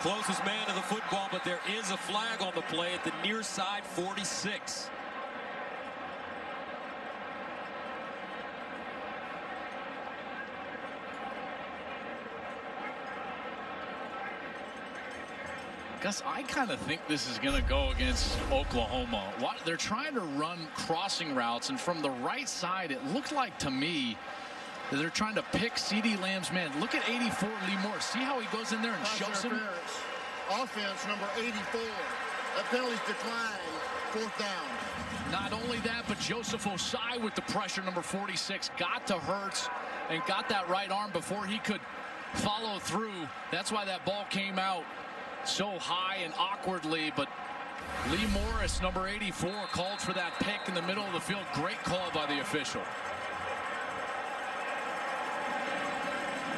Closest man to the football, but there is a flag on the play at the near side 46. Gus, I kind of think this is going to go against Oklahoma. What, they're trying to run crossing routes, and from the right side, it looked like to me that they're trying to pick CeeDee Lamb's man. Look at 84 Lee Moore. See how he goes in there and Pass shoves him? Offense number 84. That penalty's declined. Fourth down. Not only that, but Joseph Ossai with the pressure, number 46, got to Hurts and got that right arm before he could follow through. That's why that ball came out so high and awkwardly, but Lee Morris, number 84, called for that pick in the middle of the field. Great call by the official.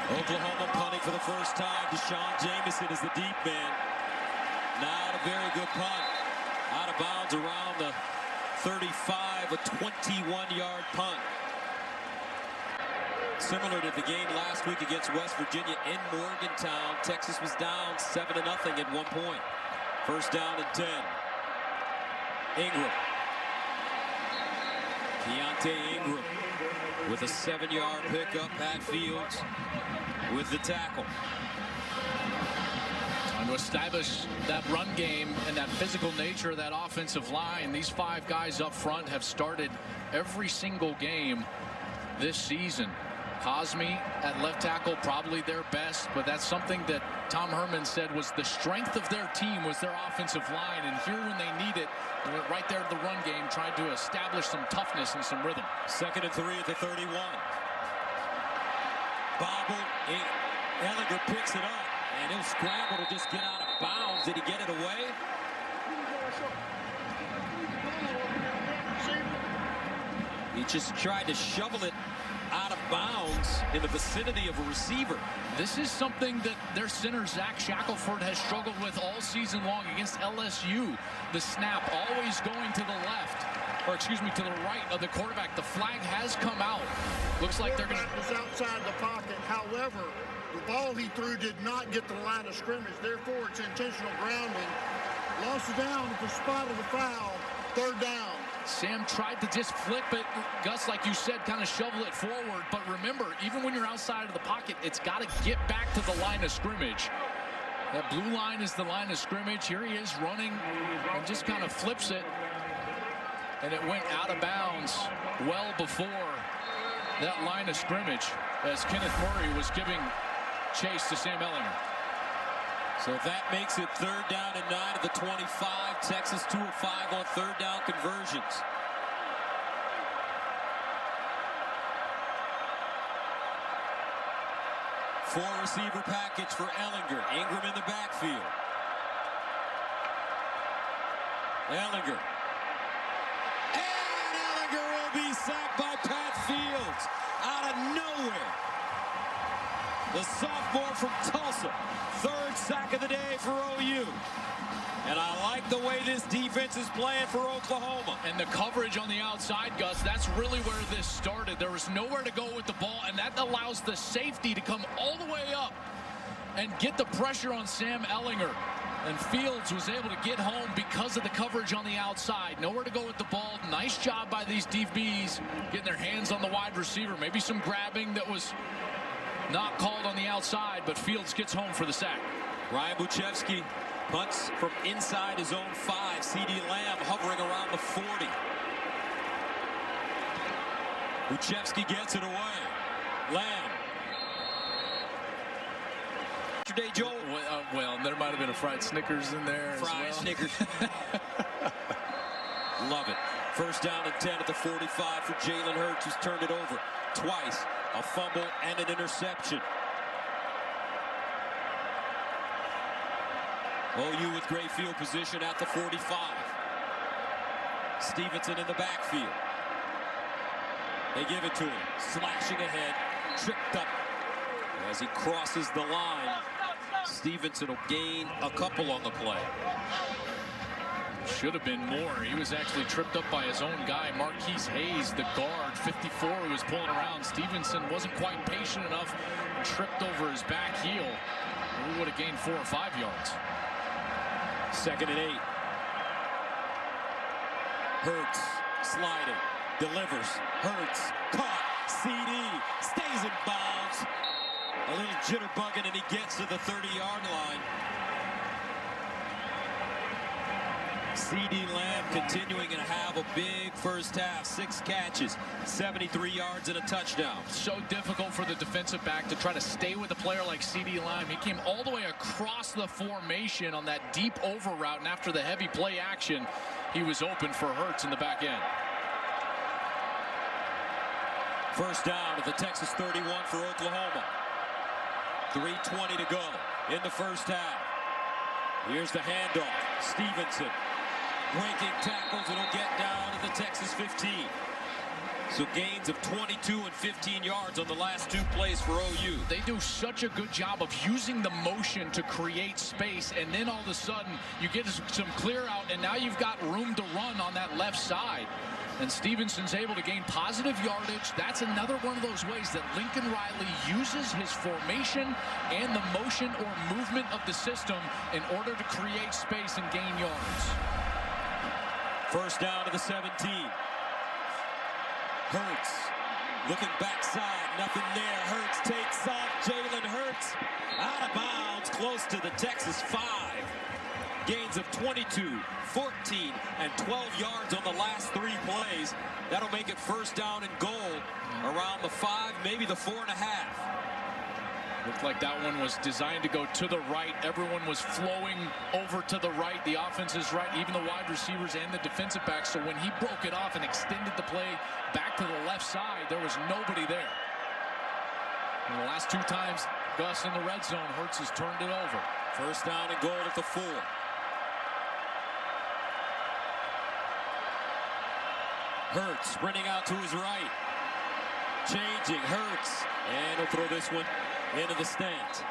Oklahoma punting for the first time. D'Shawn Jamison is the deep man. Not a very good punt. Out of bounds around the 35, a 21-yard punt. Similar to the game last week against West Virginia in Morgantown, Texas was down 7 to nothing at one point. First down and 10. Ingram. Keontae Ingram with a seven-yard pickup. Pat Fields with the tackle. Trying to establish that run game and that physical nature of that offensive line. These five guys up front have started every single game this season. Cosmi at left tackle, probably their best, but that's something that Tom Herman said was the strength of their team was their offensive line. And here when they need it, they went right there to the run game, trying to establish some toughness and some rhythm. Second and three at the 31. Bobble, Ehlinger picks it up, and he'll scramble to just get out of bounds. Did he get it away? He just tried to shovel it of bounds in the vicinity of a receiver. This is something that their center, Zach Shackelford, has struggled with all season long against LSU. The snap always going to the left, or excuse me, to the right of the quarterback. The flag has come out. Looks like they're going to... was outside the pocket. However, the ball he threw did not get to the line of scrimmage. Therefore, it's intentional grounding. Lost it down at the spot of the foul. Third down. Sam tried to just flip it. Gus, like you said, kind of shovel it forward. But remember, even when you're outside of the pocket, it's got to get back to the line of scrimmage. That blue line is the line of scrimmage. Here he is running and just kind of flips it. And it went out of bounds well before that line of scrimmage as Kenneth Murray was giving chase to Sam Ehlinger. So that makes it third down and nine at the 25. Texas 2 of 5 on third down conversions. Four receiver package for Ehlinger. Ingram in the backfield. Ehlinger. And Ehlinger will be sacked by Pat Fields out of nowhere. The sophomore from Tulsa. Third sack of the day for OU. And I like the way this defense is playing for Oklahoma. And the coverage on the outside, Gus, that's really where this started. There was nowhere to go with the ball, and that allows the safety to come all the way up and get the pressure on Sam Ehlinger. And Fields was able to get home because of the coverage on the outside. Nowhere to go with the ball. Nice job by these DBs getting their hands on the wide receiver. Maybe some grabbing that was not called on the outside, but Fields gets home for the sack. Ryan Bujcevski punts from inside his own five. CeeDee Lamb hovering around the 40. Bujcevski gets it away. Lamb. Yesterday, Joel. Well, uh, well, there might have been a fried Snickers in there. Fried well. Snickers. Love it. First down and 10 at the 45 for Jalen Hurts, who's turned it over twice. A fumble and an interception. OU with great field position at the 45. Stevenson in the backfield. They give it to him. Slashing ahead. Tripped up as he crosses the line. Stevenson will gain a couple on the play. Should have been more. He was actually tripped up by his own guy, Marquise Hayes, the guard, 54, who was pulling around. Stevenson wasn't quite patient enough, tripped over his back heel. We would have gained four or five yards. Second and eight. Hurts sliding, delivers. Hurts caught. CeeDee stays in bounds. A little jitterbugging, and he gets to the 30-yard line. CeeDee Lamb continuing to have a big first half. Six catches, 73 yards, and a touchdown. So difficult for the defensive back to try to stay with a player like CeeDee Lamb. He came all the way across the formation on that deep over route, and after the heavy play action, he was open for Hurts in the back end. First down at the Texas 31 for Oklahoma. 3.20 to go in the first half. Here's the handoff. Stevenson breaking tackles and will get down to the Texas 15. So gains of 22 and 15 yards on the last two plays for OU. They do such a good job of using the motion to create space, and then all of a sudden you get some clear out, and now you've got room to run on that left side. And Stevenson's able to gain positive yardage. That's another one of those ways that Lincoln Riley uses his formation and the motion or movement of the system in order to create space and gain yards. First down to the 17. Hurts looking backside, nothing there. Hurts takes off. Jalen Hurts out of bounds, close to the Texas five. gains of 22, 14, and 12 yards on the last three plays. That'll make it first down and goal around the five, maybe the four and a half. Looked like that one was designed to go to the right. Everyone was flowing over to the right. The offense is right, even the wide receivers and the defensive backs. So when he broke it off and extended the play back to the left side, there was nobody there. And the last two times Gus in the red zone, Hurts has turned it over. First down and goal at the four. Hurts sprinting out to his right. Changing, Hurts. And he'll throw this one into the stands.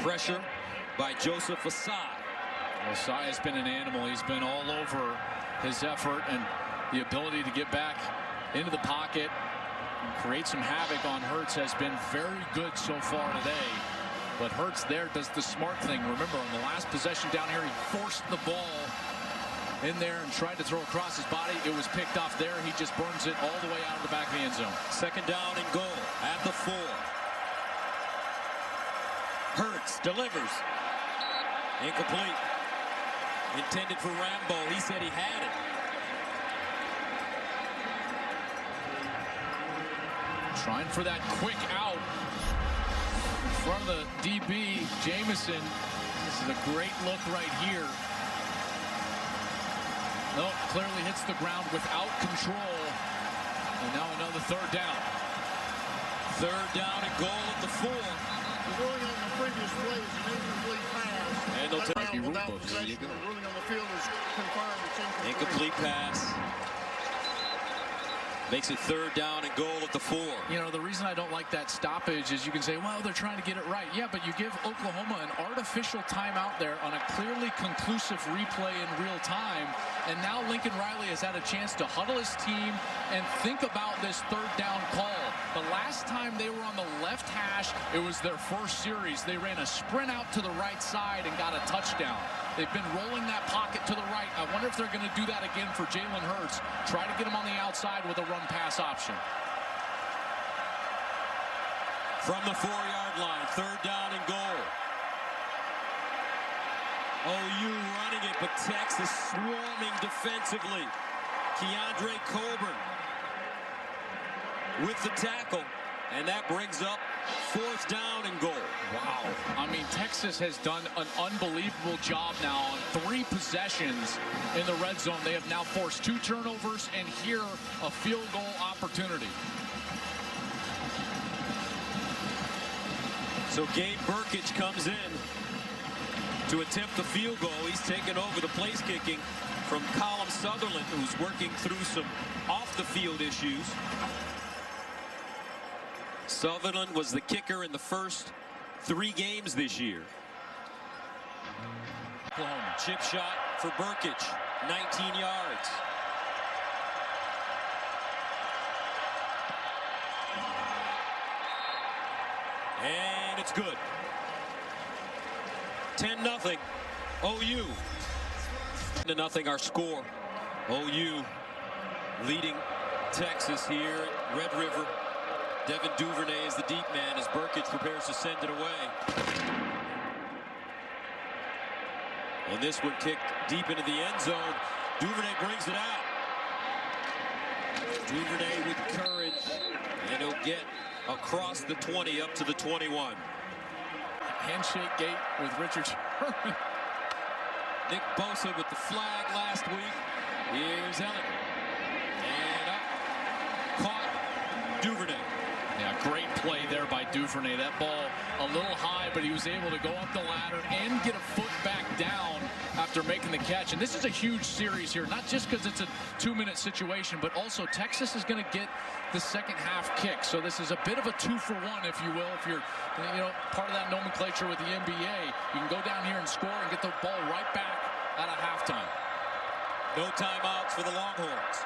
Pressure by Joseph Ossai. Ossai has been an animal. He's been all over his effort and the ability to get back into the pocket create some havoc on Hurts has been very good so far today. But Hurts there does the smart thing. Remember, on the last possession down here, he forced the ball in there and tried to throw across his body. It was picked off there. He just burns it all the way out of the back of the end zone. Second down and goal at the four. Hurts delivers. Incomplete. Intended for Rambo. He said he had it. Trying for that quick out in front of the DB, Jamison. This is a great look right here. No, clearly hits the ground without control. And now another third down. Third down and goal at the four. Ruling on the previous play is an incomplete pass. And they'll take your rule book. There you go. The ruling on the field is confirmed. It's incomplete. Incomplete pass. Makes it third down and goal at the four. You know, the reason I don't like that stoppage is you can say, well, they're trying to get it right. Yeah, but you give Oklahoma an artificial timeout there on a clearly conclusive replay in real time. And now Lincoln Riley has had a chance to huddle his team and think about this third down call. The last time they were on the left hash, it was their first series. They ran a sprint out to the right side and got a touchdown. They've been rolling that pocket to the right. I wonder if they're going to do that again for Jalen Hurts. Try to get him on the outside with a run pass option. From the four-yard line, third down and goal. OU running it, but Texas swarming defensively. Keondre Coburn with the tackle, and that brings up fourth down and goal. Wow. I mean, Texas has done an unbelievable job now on three possessions in the red zone. They have now forced two turnovers and here a field goal opportunity. So Gabe Brkic comes in to attempt the field goal. He's taken over the place kicking from Calum Sutherland, who's working through some off-the-field issues. Sutherland was the kicker in the first three games this year. Oklahoma. Chip shot for Brkic, 19 yards. And it's good. 10 nothing. OU. To nothing our score. OU leading Texas here at Red River. Devin Duvernay is the deep man as Brkic prepares to send it away. And this one kicked deep into the end zone. Duvernay brings it out. Duvernay with courage. And he'll get across the 20 up to the 21. Handshake gate with Richard Sherman. Nick Bosa with the flag last week. Here's Ehlinger. And up. Caught Duvernay. Play there by Duvernay. That ball a little high, but he was able to go up the ladder and get a foot back down after making the catch. And this is a huge series here, not just because it's a two-minute situation, but also Texas is going to get the second half kick. So this is a bit of a two for one, if you will. If you're, you know, part of that nomenclature with the NBA, you can go down here and score and get the ball right back at a halftime. No timeouts for the Longhorns.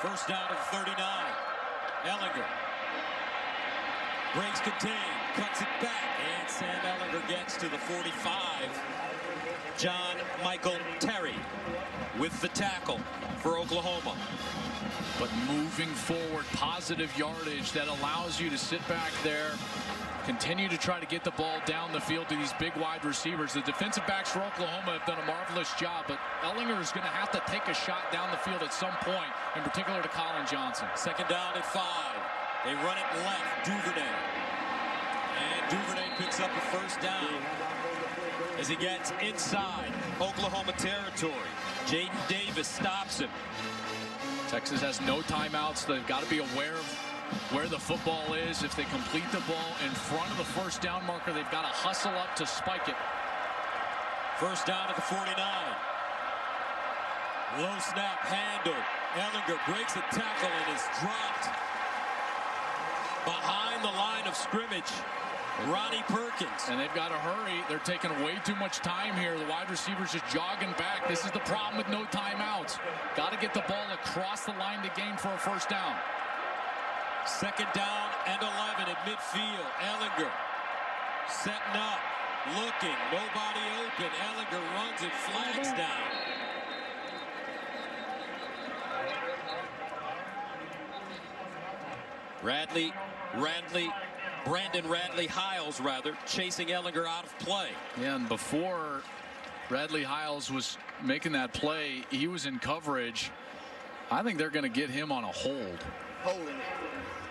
First down of 39. Ehlinger. Breaks contain. Cuts it back. And Sam Ehlinger gets to the 45. John Michael Terry with the tackle for Oklahoma. But moving forward, positive yardage that allows you to sit back there, continue to try to get the ball down the field to these big wide receivers. The defensive backs for Oklahoma have done a marvelous job, but Ehlinger is going to have to take a shot down the field at some point, in particular to Collin Johnson. Second down at five. They run it left, Duvernay. And Duvernay picks up a first down as he gets inside Oklahoma territory. Jaden Davis stops him. Texas has no timeouts. They've got to be aware of where the football is. If they complete the ball in front of the first down marker, they've got to hustle up to spike it. First down at the 49. Low snap handle. Ehlinger breaks the tackle and is dropped behind the line of scrimmage. Ronnie Perkins. And they've got to hurry. They're taking way too much time here. The wide receivers just jogging back. This is the problem with no timeouts. Got to get the ball across the line to gain for a first down. Second down and 11 at midfield. Ehlinger setting up, looking, nobody open. Ehlinger runs it, flags down. Radley, Radley, Brendan Radley Hiles, rather, chasing Ehlinger out of play. Yeah, and before Radley Hiles was making that play, he was in coverage. I think they're going to get him on a hold. Holding.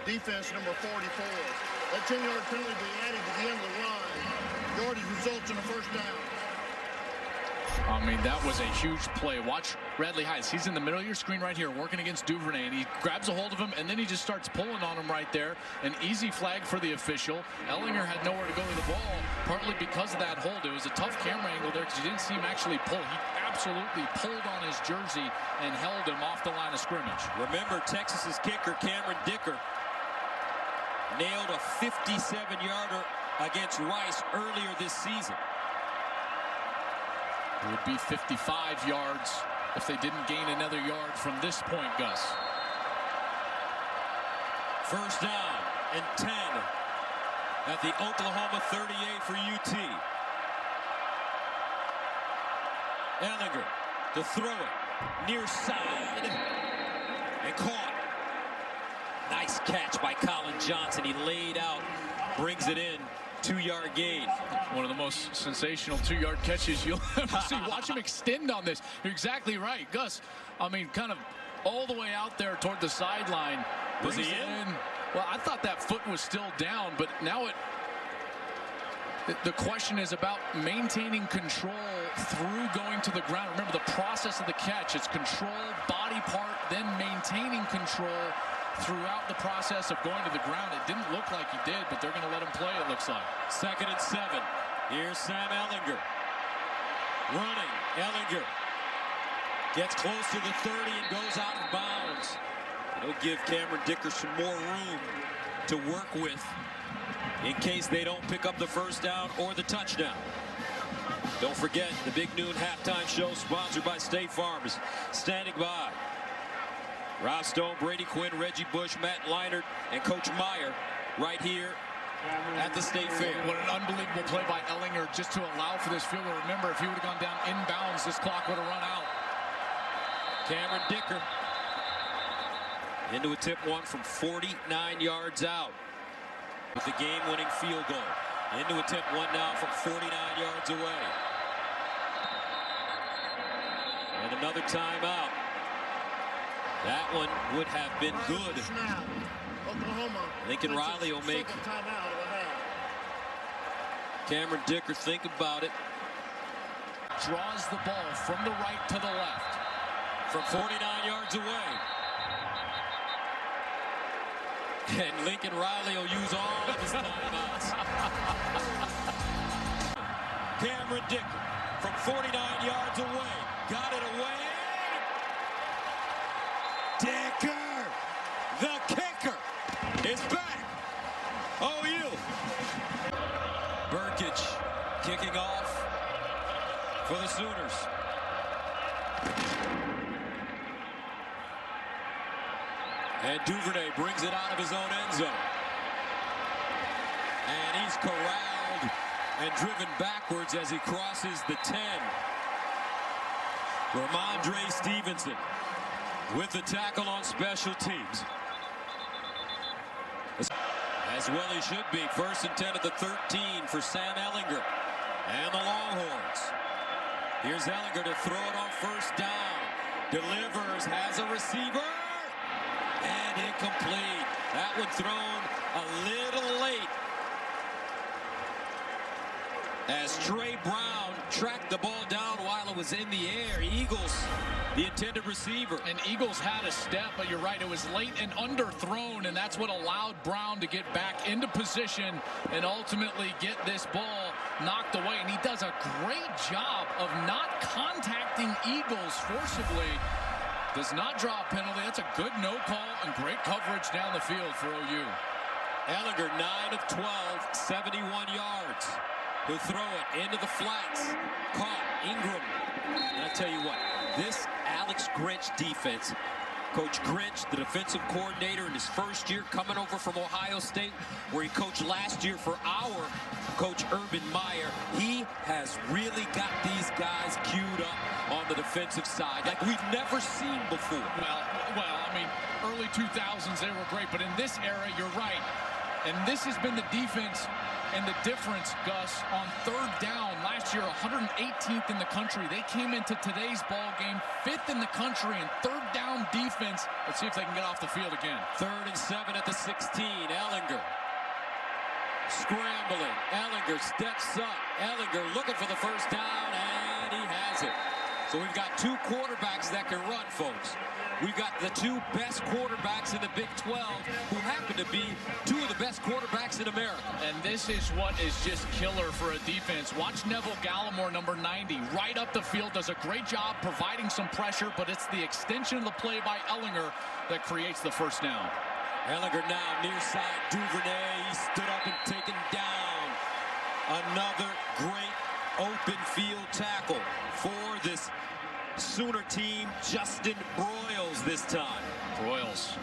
Defense number 44. That 10-yard penalty be added to the end of the run. Yardage results in a first down. I mean, that was a huge play. Watch Radley Hiles. He's in the middle of your screen right here working against Duvernay, and he grabs a hold of him, and then he just starts pulling on him right there. An easy flag for the official. Ehlinger had nowhere to go with the ball, partly because of that hold. It was a tough camera angle there because you didn't see him actually pull. He absolutely pulled on his jersey and held him off the line of scrimmage. Remember, Texas's kicker, Cameron Dicker, nailed a 57-yarder against Rice earlier this season. It would be 55 yards if they didn't gain another yard from this point, Gus. First down and 10 at the Oklahoma 38 for UT. Ehlinger to throw it near side and caught. Nice catch by Collin Johnson. He laid out, brings it in. Two-yard gain. One of the most sensational two-yard catches you'll ever see. Watch him extend on this. You're exactly right, Gus. I mean, kind of all the way out there toward the sideline. Was he in? in? Well, I thought that foot was still down, but now it. The question is about maintaining control through going to the ground. Remember the process of the catch. It's control, body part, then maintaining control throughout the process of going to the ground. It didn't look like he did, but they're going to let him play, it looks like. Second and seven. Here's Sam Ehlinger. Running. Ehlinger gets close to the 30 and goes out of bounds. It'll give Cameron Dicker some more room to work with in case they don't pick up the first down or the touchdown. Don't forget the Big Noon Halftime Show sponsored by State Farmers. Standing by. Rob Stone, Brady Quinn, Reggie Bush, Matt Leinart, and Coach Meyer right here at the State Fair. What an unbelievable play by Ehlinger just to allow for this field. Remember, if he would have gone down inbounds, this clock would have run out. Cameron Dicker into a tip one from 49 yards out with the game-winning field goal. Into a tip one now from 49 yards away. And another timeout. That one would have been good. Oklahoma. Lincoln Riley will make Cameron Dicker think about it. Draws the ball from the right to the left. From 49 yards away. And Lincoln Riley will use all of his timeouts. Cameron Dicker from 49 yards away. Got it away. Dicker, the kicker, is back. OU. Brkic kicking off for the Sooners. And Duvernay brings it out of his own end zone. And he's corralled and driven backwards as he crosses the 10. Rhamondre Stevenson with the tackle on special teams. As well he should be. First and 10 at the 13 for Sam Ehlinger. and the Longhorns. Here's Ehlinger to throw it on first down. Delivers, has a receiver, and incomplete. That one thrown a little late. As Tre Brown tracked the ball down while it was in the air. Eagles, the intended receiver. And Eagles had a step, but you're right, it was late and underthrown, and that's what allowed Brown to get back into position and ultimately get this ball knocked away. And he does a great job of not contacting Eagles forcibly. Does not draw a penalty. That's a good no call and great coverage down the field for OU. Ehlinger, 9 of 12, 71 yards. He'll throw it into the flats. Caught. Ingram. And I tell you what, this Alex Grinch defense, Coach Grinch, the defensive coordinator in his first year coming over from Ohio State, where he coached last year for our coach Urban Meyer, he has really got these guys queued up on the defensive side like we've never seen before. Well, well, I mean, early 2000s they were great, but in this era, you're right. And this has been the defense and the difference, Gus, on third down last year, 118th in the country. They came into today's ball game fifth in the country in third down defense. Let's see if they can get off the field again. Third and seven at the 16. Ehlinger scrambling. Ehlinger steps up. Ehlinger looking for the first down, and he has it. So we've got two quarterbacks that can run, folks. We've got the two best quarterbacks in the Big 12 who happen to be two of the best quarterbacks in America. And this is what is just killer for a defense. Watch Neville Gallimore, number 90, right up the field, does a great job providing some pressure, but it's the extension of the play by Ehlinger that creates the first down. Ehlinger now near side. Duvernay he stood up and taken down. Another great open field tackle for this Sooner team, Justin Broiles this time. Broiles.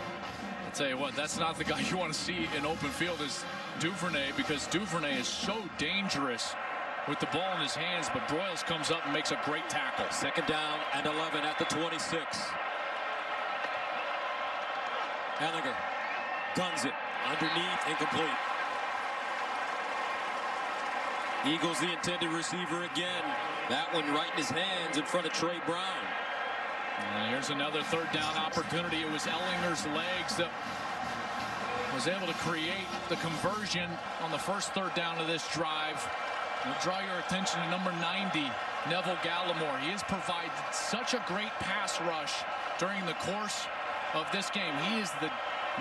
I'll tell you what, that's not the guy you want to see in open field is Duvernay because Duvernay is so dangerous with the ball in his hands, but Broiles comes up and makes a great tackle. Second down and 11 at the 26. Ehlinger guns it underneath, incomplete. Eagles the intended receiver again. That one right in his hands in front of Tre Brown. And here's another third down opportunity. It was Ehlinger's legs that was able to create the conversion on the first third down of this drive. I'll draw your attention to number 90, Neville Gallimore. He has provided such a great pass rush during the course of this game. He is the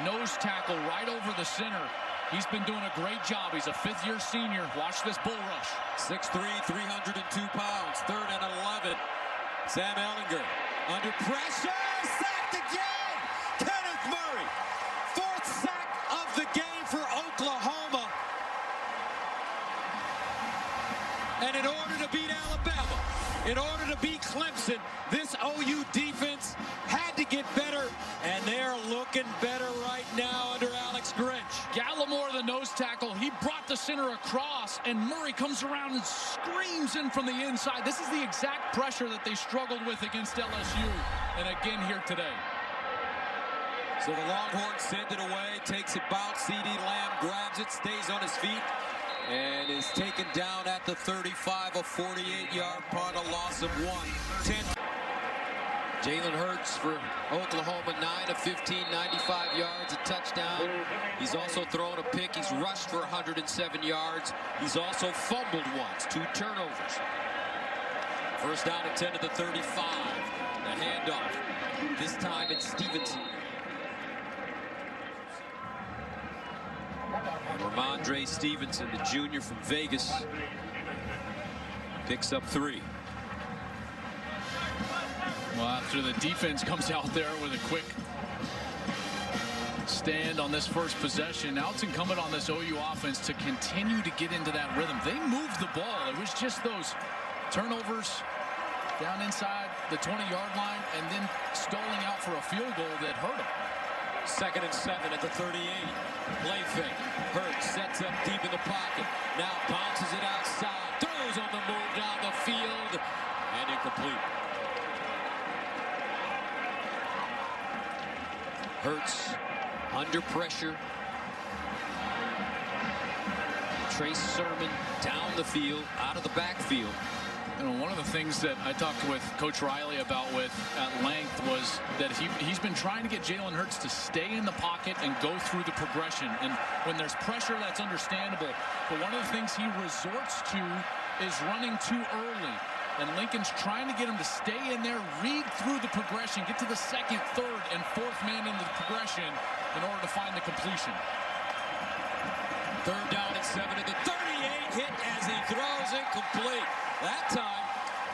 nose tackle right over the center. He's been doing a great job. He's a fifth-year senior. Watch this bull rush. 6'3", 302 pounds. Third and 11. Sam Ehlinger under pressure. Sacked again. Kenneth Murray. Fourth sack of the game for Oklahoma. And in order to beat Alabama, in order to beat Clemson, this OU defense across, and Murray comes around and screams in from the inside. This is the exact pressure that they struggled with against LSU, and again here today. So the Longhorns send it away, takes it bounce. CeeDee Lamb grabs it, stays on his feet, and is taken down at the 35, a 48-yard punt, a loss of one. 10. Jalen Hurts for Oklahoma, 9 of 15, 95 yards, a touchdown. He's also thrown a pick. He's rushed for 107 yards. He's also fumbled once, two turnovers. First down at 10 to the 35. The handoff. This time it's Stevenson. Rhamondre Stevenson, the junior from Vegas, picks up three. Well, after the defense comes out there with a quick stand on this first possession, now it's incumbent on this OU offense to continue to get into that rhythm. They moved the ball. It was just those turnovers down inside the 20-yard line and then stalling out for a field goal that hurt them. Second and seven at the 38. Play fake. Hurts sets up deep in the pocket. Now bounces it outside. Throws on the move down the field. And incomplete. Under pressure. Trey Sermon down the field, out of the backfield. You know, one of the things that I talked with Coach Riley about with at length was that he, he's been trying to get Jalen Hurts to stay in the pocket and go through the progression. And when there's pressure, that's understandable. But one of the things he resorts to is running too early. And Lincoln's trying to get him to stay in there, read through the progression, get to the second, third, and fourth man into the progression in order to find the completion. Third down at seven at the 38 hit as he throws incomplete. That time,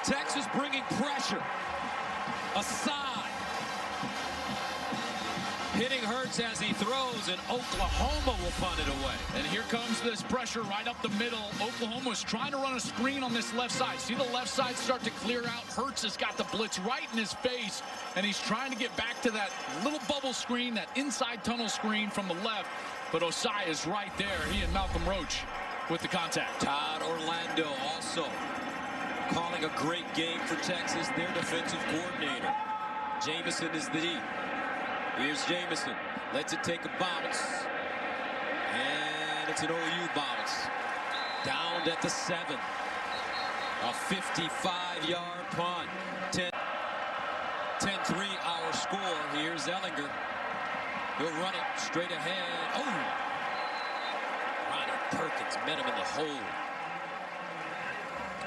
Texas bringing pressure. Ossai. Hitting Hurts as he throws, and Oklahoma will punt it away. And here comes this pressure right up the middle. Oklahoma was trying to run a screen on this left side. See the left side start to clear out. Hurts has got the blitz right in his face, and he's trying to get back to that little bubble screen, that inside tunnel screen from the left. But Ossai is right there. He and Malcolm Roach with the contact. Todd Orlando also calling a great game for Texas, their defensive coordinator. Jamison is the deep. Here's Jamison. Lets it take a bounce. And it's an OU bounce. Downed at the seven. A 55-yard punt. 10-3 our score. Here's Ehlinger. He'll run it straight ahead. Oh! Ronnie Perkins met him in the hole.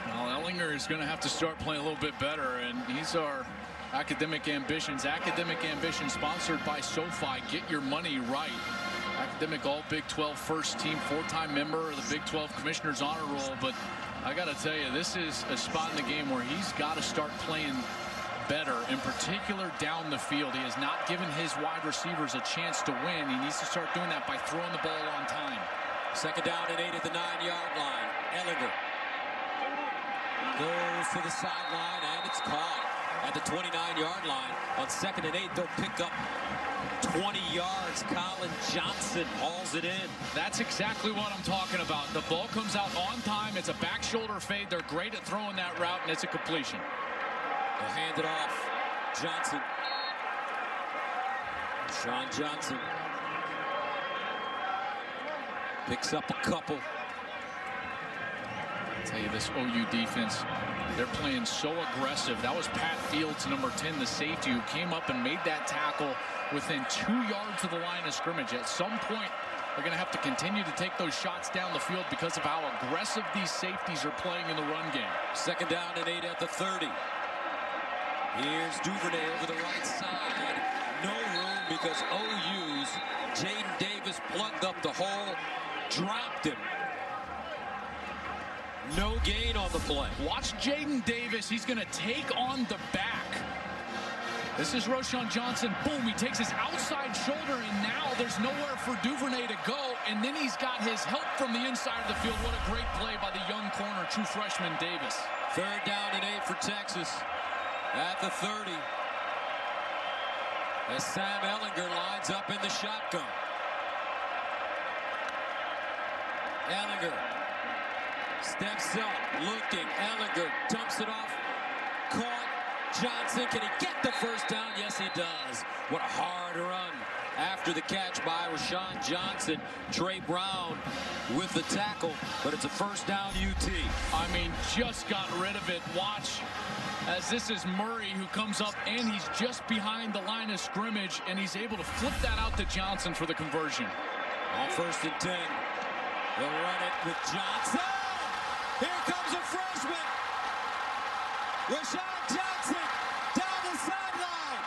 Well, Ehlinger is going to have to start playing a little bit better, and he's our academic ambitions. Academic ambitions sponsored by SoFi. Get your money right. Academic All Big 12 first team, four-time member of the Big 12 Commissioner's Honor Roll. But I got to tell you, this is a spot in the game where he's got to start playing better, in particular down the field. He has not given his wide receivers a chance to win. He needs to start doing that by throwing the ball on time. Second down and eight at the nine-yard line. Ehlinger goes to the sideline, and it's caught at the 29-yard line. On second and eight, they'll pick up 20 yards. Collin Johnson hauls it in. That's exactly what I'm talking about. The ball comes out on time. It's a back shoulder fade. They're great at throwing that route, and it's a completion. They'll hand it off. Johnson. Sean Johnson. Picks up a couple. I'll tell you, this OU defense, they're playing so aggressive. That was Pat Fields, number 10, the safety, who came up and made that tackle within two yards of the line of scrimmage. At some point, they're going to have to continue to take those shots down the field because of how aggressive these safeties are playing in the run game. Second down and eight at the 30. Here's Duvernay over the right side. No room because OU's Jaden Davis plugged up the hole, dropped him. No gain on the play. Watch Jaden Davis. He's going to take on the back. This is Roschon Johnson. Boom, he takes his outside shoulder, and now there's nowhere for Duvernay to go. And then he's got his help from the inside of the field. What a great play by the young corner, true freshman Davis. Third down and eight for Texas at the 30. As Sam Ehlinger lines up in the shotgun. Ehlinger steps up, looking. Ehlinger dumps it off. Caught. Johnson, can he get the first down? Yes, he does. What a hard run after the catch by Roschon Johnson. Tre Brown with the tackle, but it's a first down UT. I mean, just got rid of it. Watch as this is Murray who comes up and he's just behind the line of scrimmage and he's able to flip that out to Johnson for the conversion. On first and 10, they'll run it with Johnson. Here comes a freshman. Roschon Johnson down the sideline.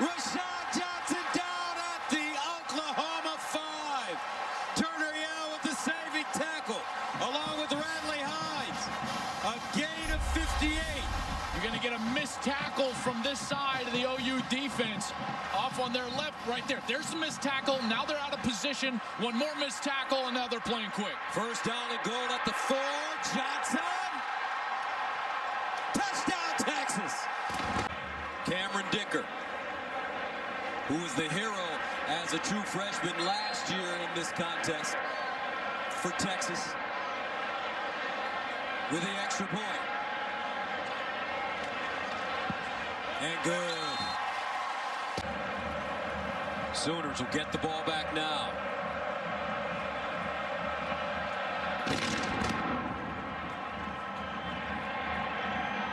Roschon Johnson down at the Oklahoma 5. Turner Yell with the saving tackle along with Radley Hines. A gain of 58. You're going to get a missed tackle from this side of the OU defense. Off on their left, right there. There's a missed tackle. Now they're out of position. One more missed tackle, and now they're playing quick. First down and goal at the four. Johnson. Touchdown, Texas. Cameron Dicker, who was the hero as a true freshman last year in this contest for Texas, with the extra point. And good. Sooners will get the ball back now.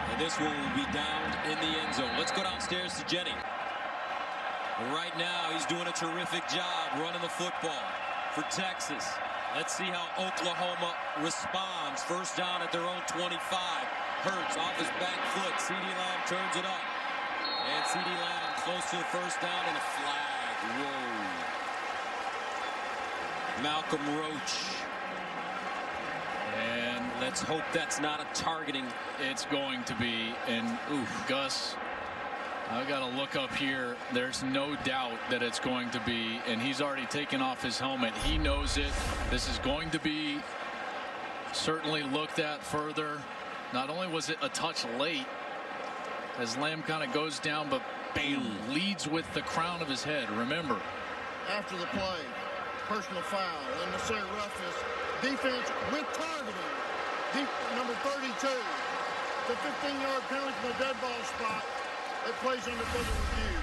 And this one will be down in the end zone. Let's go downstairs to Jenny. Right now, he's doing a terrific job running the football for Texas. Let's see how Oklahoma responds. First down at their own 25. Hurts off his back foot. CeeDee Lamb turns it up. And CeeDee Lamb close to the first down and a flag. Whoa. Malcolm Roach. And Let's hope that's not a targeting. it's going to be. And ooh, Gus, I've got to look up here. There's no doubt that it's going to be. And he's already taken off his helmet. He knows it. This is going to be certainly looked at further. Not only was it a touch late as Lamb kind of goes down, but bam, leads with the crown of his head. Remember, After the play, personal foul, and unnecessary roughness, defense with targeting. Deep, number 32. The 15-yard penalty from the dead ball spot. It plays under further review.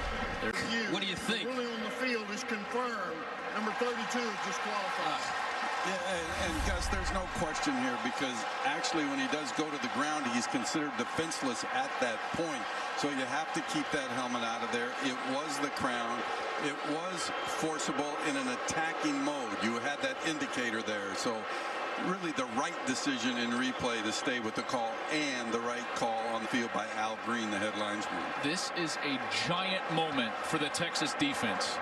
Review. What do you think? Ruling on the field is confirmed. Number 32 is disqualified. Uh, yeah, and, and Gus, there's no question here because actually when he does go to the ground, he's considered defenseless at that point. So you have to keep that helmet out of there. It was the crown. It was forcible in an attacking mode. You had that indicator there. So really the right decision in replay to stay with the call and the right call on the field by Al Green, the head linesman. this is a giant moment for the Texas defense.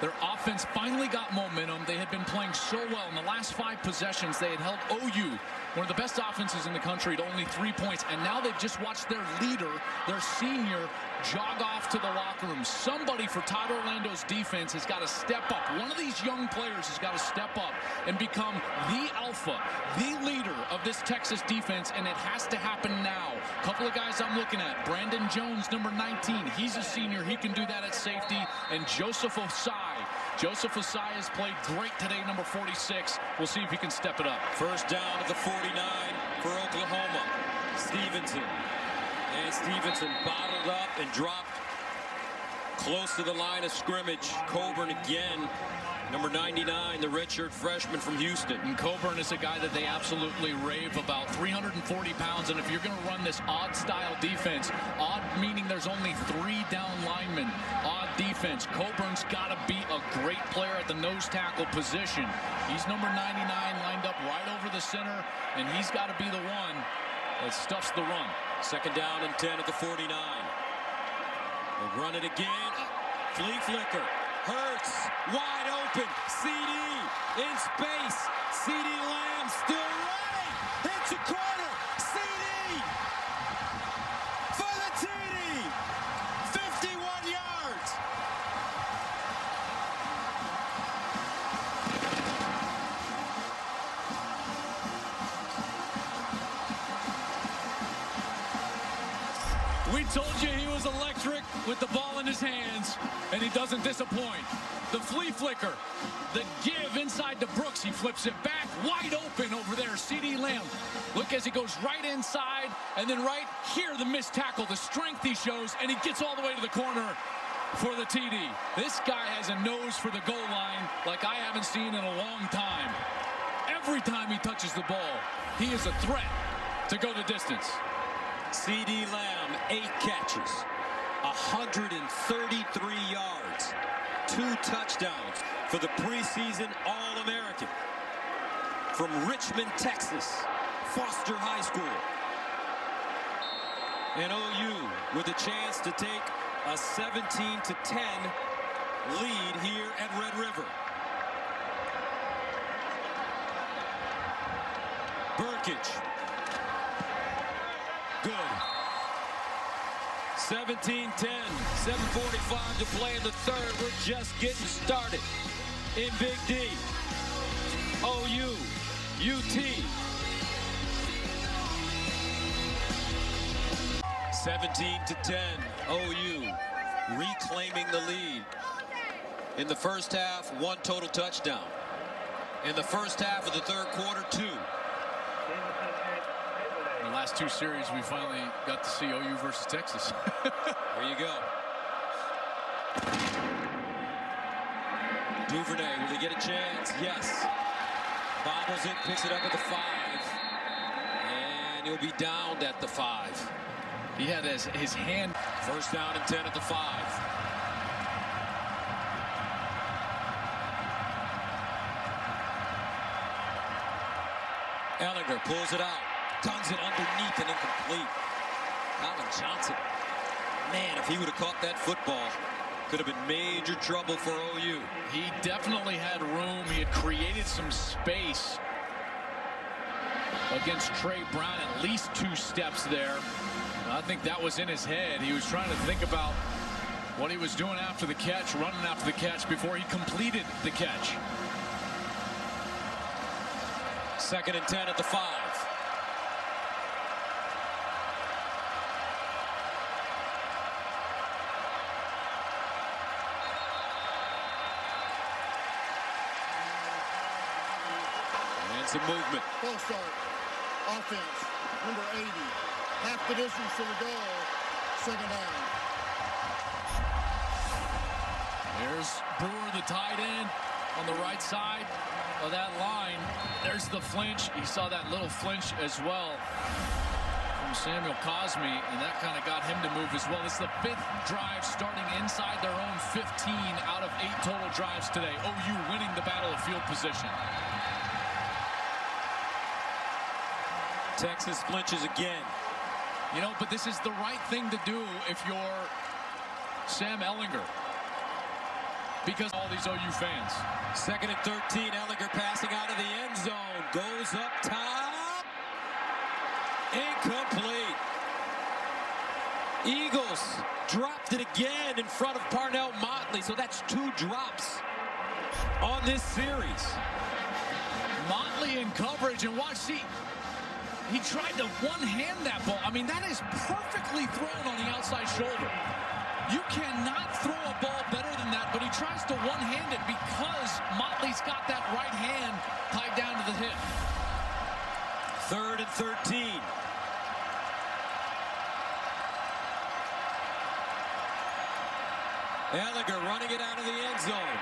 Their offense finally got momentum. They had been playing so well in the last five possessions. They had held OU, one of the best offenses in the country, to only three points. And now they've just watched their leader, their senior, jog off to the locker room. Somebody for Todd Orlando's defense has got to step up. One of these young players has got to step up and become the alpha, the leader of this Texas defense, and it has to happen now. A couple of guys I'm looking at. Brandon Jones, number 19. He's a senior. He can do that at safety. And Joseph Ossai. Joseph Ossai has played great today, number 46. We'll see if he can step it up. First down at the 49 for Oklahoma. Stevenson. And Stevenson bottled up and dropped close to the line of scrimmage. Coburn again. Number 99, the redshirt freshman from Houston. And Coburn is a guy that they absolutely rave about. 340 pounds, and if you're going to run this odd style defense, odd meaning there's only three down linemen, odd defense, Coburn's got to be a great player at the nose tackle position. He's number 99, lined up right over the center, and he's got to be the one that stuffs the run. Second down and 10 at the 49. They'll run it again. Flea flicker. Hurts. Wide open. CeeDee in space. CeeDee Lamb still with the ball in his hands, and he doesn't disappoint. The flea flicker, the give inside to Brooks. He flips it back, wide open over there. CeeDee Lamb. Look as he goes right inside, and then right here, the missed tackle, the strength he shows, and he gets all the way to the corner for the TD. This guy has a nose for the goal line like I haven't seen in a long time. Every time he touches the ball, he is a threat to go the distance. CeeDee Lamb, eight catches, 133 yards, two touchdowns for the preseason All-American from Richmond, Texas, Foster High School. And OU with a chance to take a 17 to 10 lead here at Red River. Brkic Good. 17-10, 7.45 to play in the third. We're just getting started in Big D. OU, UT. 17 to 10, OU reclaiming the lead. In the first half, one total touchdown. In the first half of the third quarter, two. Last two series, we finally got to see OU versus Texas. There you go. Duvernay, will he get a chance? Yes. Bobbles it, picks it up at the five. And he'll be downed at the five. He had his, his hand. First down and 10 at the five. Ehlinger pulls it out, guns it underneath and incomplete. Collin Johnson, man, if he would have caught that football, could have been major trouble for OU. He definitely had room. He had created some space against Tre Brown, at least two steps there. I think that was in his head. He was trying to think about what he was doing after the catch, running after the catch before he completed the catch. Second and 10 at the five. And some movement. False start. Offense. Number 80. Half the distance to the goal. Second down. There's Brewer, the tight end, on the right side of that line. There's the flinch. He saw that little flinch as well from Samuel Cosme, and that kind of got him to move as well. It's the fifth drive starting inside their own 15 out of eight total drives today. OU winning the battle of field position. Texas flinches again. You know, but this is the right thing to do if you're Sam Ehlinger. Because all these OU fans. Second and 13, Ehlinger passing out of the end zone. Goes up top. Incomplete. Eagles dropped it again in front of Parnell Motley. So that's two drops on this series. Motley in coverage, and watch, see, he tried to one-hand that ball. I mean, that is perfectly thrown on the outside shoulder. You cannot throw a ball better than that, but he tries to one-hand it because Motley's got that right hand tied down to the hip. Third and 13. Ehlinger running it out of the end zone.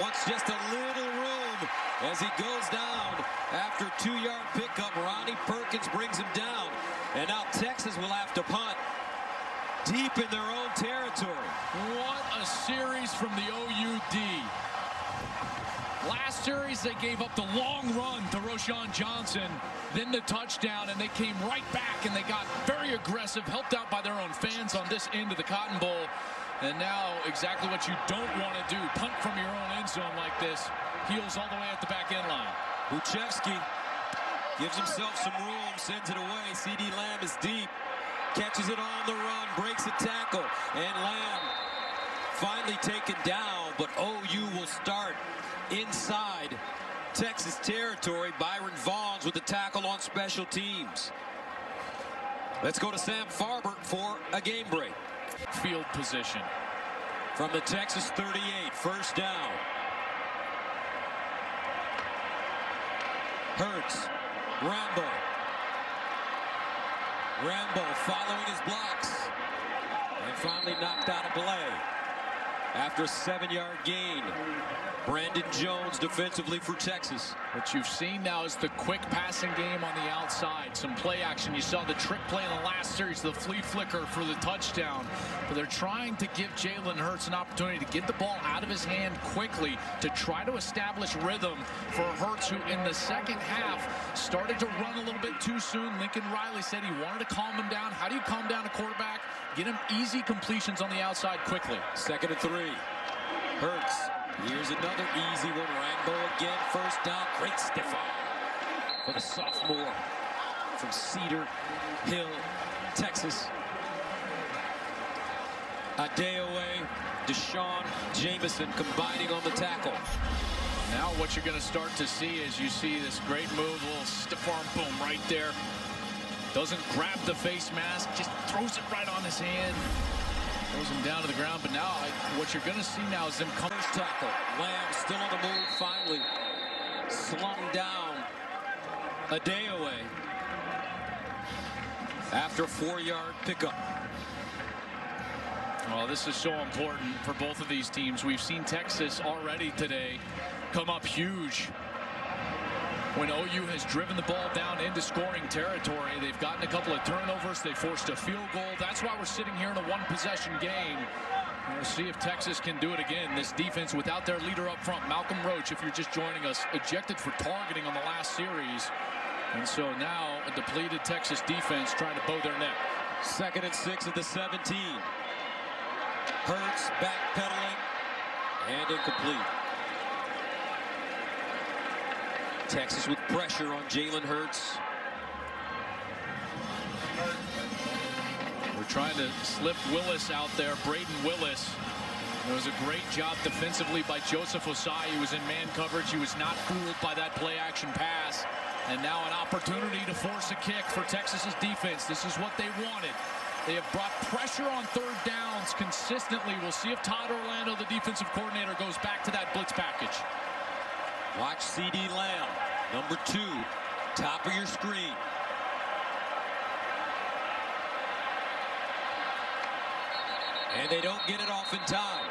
Wants just a little room as he goes down after two-yard pickup. Ronnie Perkins brings him down. And now Texas will have to punt deep in their own territory. What a series from the OUD. Last series, they gave up the long run to Roschon Johnson, then the touchdown, and they came right back and they got very aggressive, helped out by their own fans on this end of the Cotton Bowl. And now, exactly what you don't want to do, punt from your own end zone like this, heels all the way at the back end line. Bujcevski gives himself some room, sends it away. CeeDee Lamb is deep, catches it on the run, breaks a tackle, and Lamb finally taken down, but OU will start inside Texas territory. Byron Vaughns with the tackle on special teams. Let's go to Sam Farber for a game break. Field position. From the Texas 38, first down. Hurts, Rambo. Rambo following his blocks. And finally knocked out of play. After a seven-yard gain. Brandon Jones defensively for Texas. What you've seen now is the quick passing game on the outside. Some play action. You saw the trick play in the last series, the flea flicker for the touchdown. But they're trying to give Jalen Hurts an opportunity to get the ball out of his hand quickly to try to establish rhythm for Hurts, who in the second half started to run a little bit too soon. Lincoln Riley said he wanted to calm him down. How do you calm down a quarterback? Get him easy completions on the outside quickly. Second and three. Hurts. Here's another easy one. Rambo again. First down. Great stiff arm for the sophomore from Cedar Hill, Texas. Adeoye, D'Shawn Jamison combining on the tackle. Now what you're going to start to see is you see this great move, a little stiff arm boom right there. Doesn't grab the face mask, just throws it right on his hand. Throws him down to the ground, but now I, what you're going to see now is them come. First tackle. Lamb still on the move, finally. Slung down. A day away. After a four-yard pickup. Well, this is so important for both of these teams. We've seen Texas already today come up huge when OU has driven the ball down into scoring territory. They've gotten a couple of turnovers. They forced a field goal. That's why we're sitting here in a one-possession game. We'll see if Texas can do it again. This defense without their leader up front, Malcolm Roach, if you're just joining us, ejected for targeting on the last series. And so now a depleted Texas defense trying to bow their neck. Second and six at the 17. Hurts backpedaling and incomplete. Texas with pressure on Jalen Hurts. We're trying to slip Willis out there, Brayden Willis. It was a great job defensively by Joseph Ossai. He was in man coverage. He was not fooled by that play action pass. And now an opportunity to force a kick for Texas's defense. This is what they wanted. They have brought pressure on third downs consistently. We'll see if Todd Orlando, the defensive coordinator, goes back to that blitz package. Watch CeeDee Lamb, number two, top of your screen. And they don't get it off in time.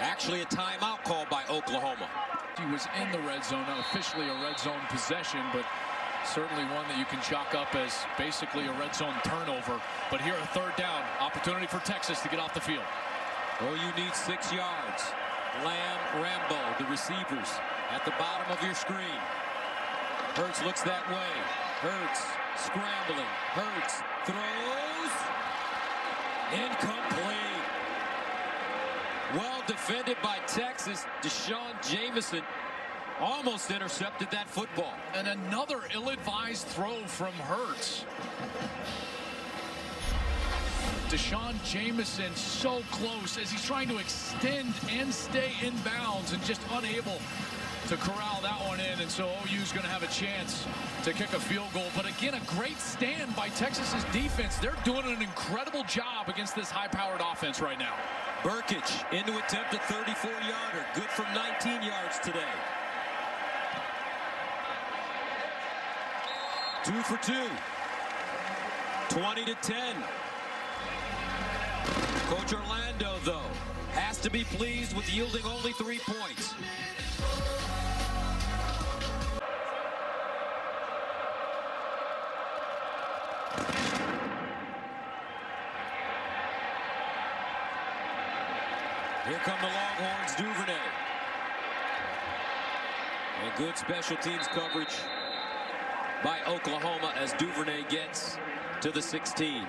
Actually, a timeout called by Oklahoma. He was in the red zone, not officially a red zone possession, but certainly one that you can chalk up as basically a red zone turnover. But here, a third down opportunity for Texas to get off the field. Oh, you need six yards. Lamb, Rambo, the receivers at the bottom of your screen. Hurts looks that way. Hurts scrambling. Hurts throws. Incomplete. Well defended by Texas. D'Shawn Jamison almost intercepted that football. And another ill-advised throw from Hurts. D'Shawn Jamison so close as he's trying to extend and stay in bounds and just unable to corral that one in. And so OU's going to have a chance to kick a field goal. But again, a great stand by Texas's defense. They're doing an incredible job against this high-powered offense right now. Brkic into attempt a 34-yarder. Good from 19 yards today. Two for two. 20 to 10. Coach Orlando, though, has to be pleased with yielding only three points. Here come the Longhorns, Duvernay. And good special teams coverage by Oklahoma as Duvernay gets to the 16.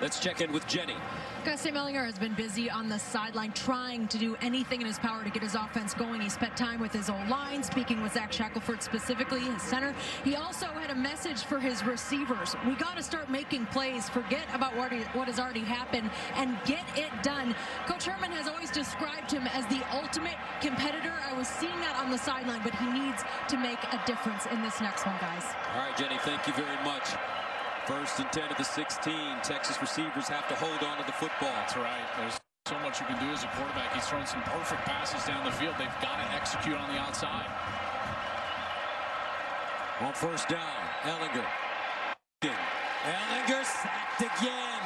Let's check in with Jenny. Gus Sam Ehlinger has been busy on the sideline trying to do anything in his power to get his offense going. He spent time with his old line, speaking with Zach Shackelford specifically, his center. He also had a message for his receivers. We got to start making plays, forget about what, what has already happened, and get it done. Coach Herman has always described him as the ultimate competitor. I was seeing that on the sideline, but he needs to make a difference in this next one, guys. All right, Jenny, thank you very much. First and 10 at the 16. Texas receivers have to hold on to the football. That's right. There's so much you can do as a quarterback. He's thrown some perfect passes down the field. They've got to execute on the outside. On first down, Ehlinger. Ehlinger sacked again.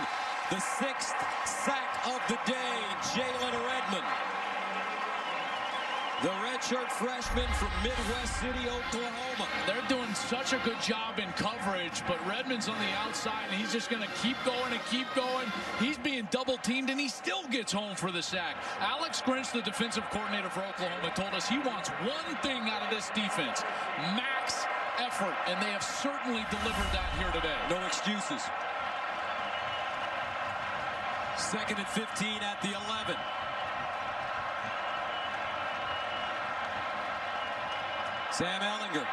The sixth sack of the day, Jalen Redmond. The redshirt freshman from Midwest City, Oklahoma. They're doing such a good job in coverage, but Redmond's on the outside, and he's just going to keep going and keep going. He's being double teamed, and he still gets home for the sack. Alex Grinch, the defensive coordinator for Oklahoma, told us he wants one thing out of this defense max effort, and they have certainly delivered that here today. No excuses. Second and 15 at the 11. Sam Ehlinger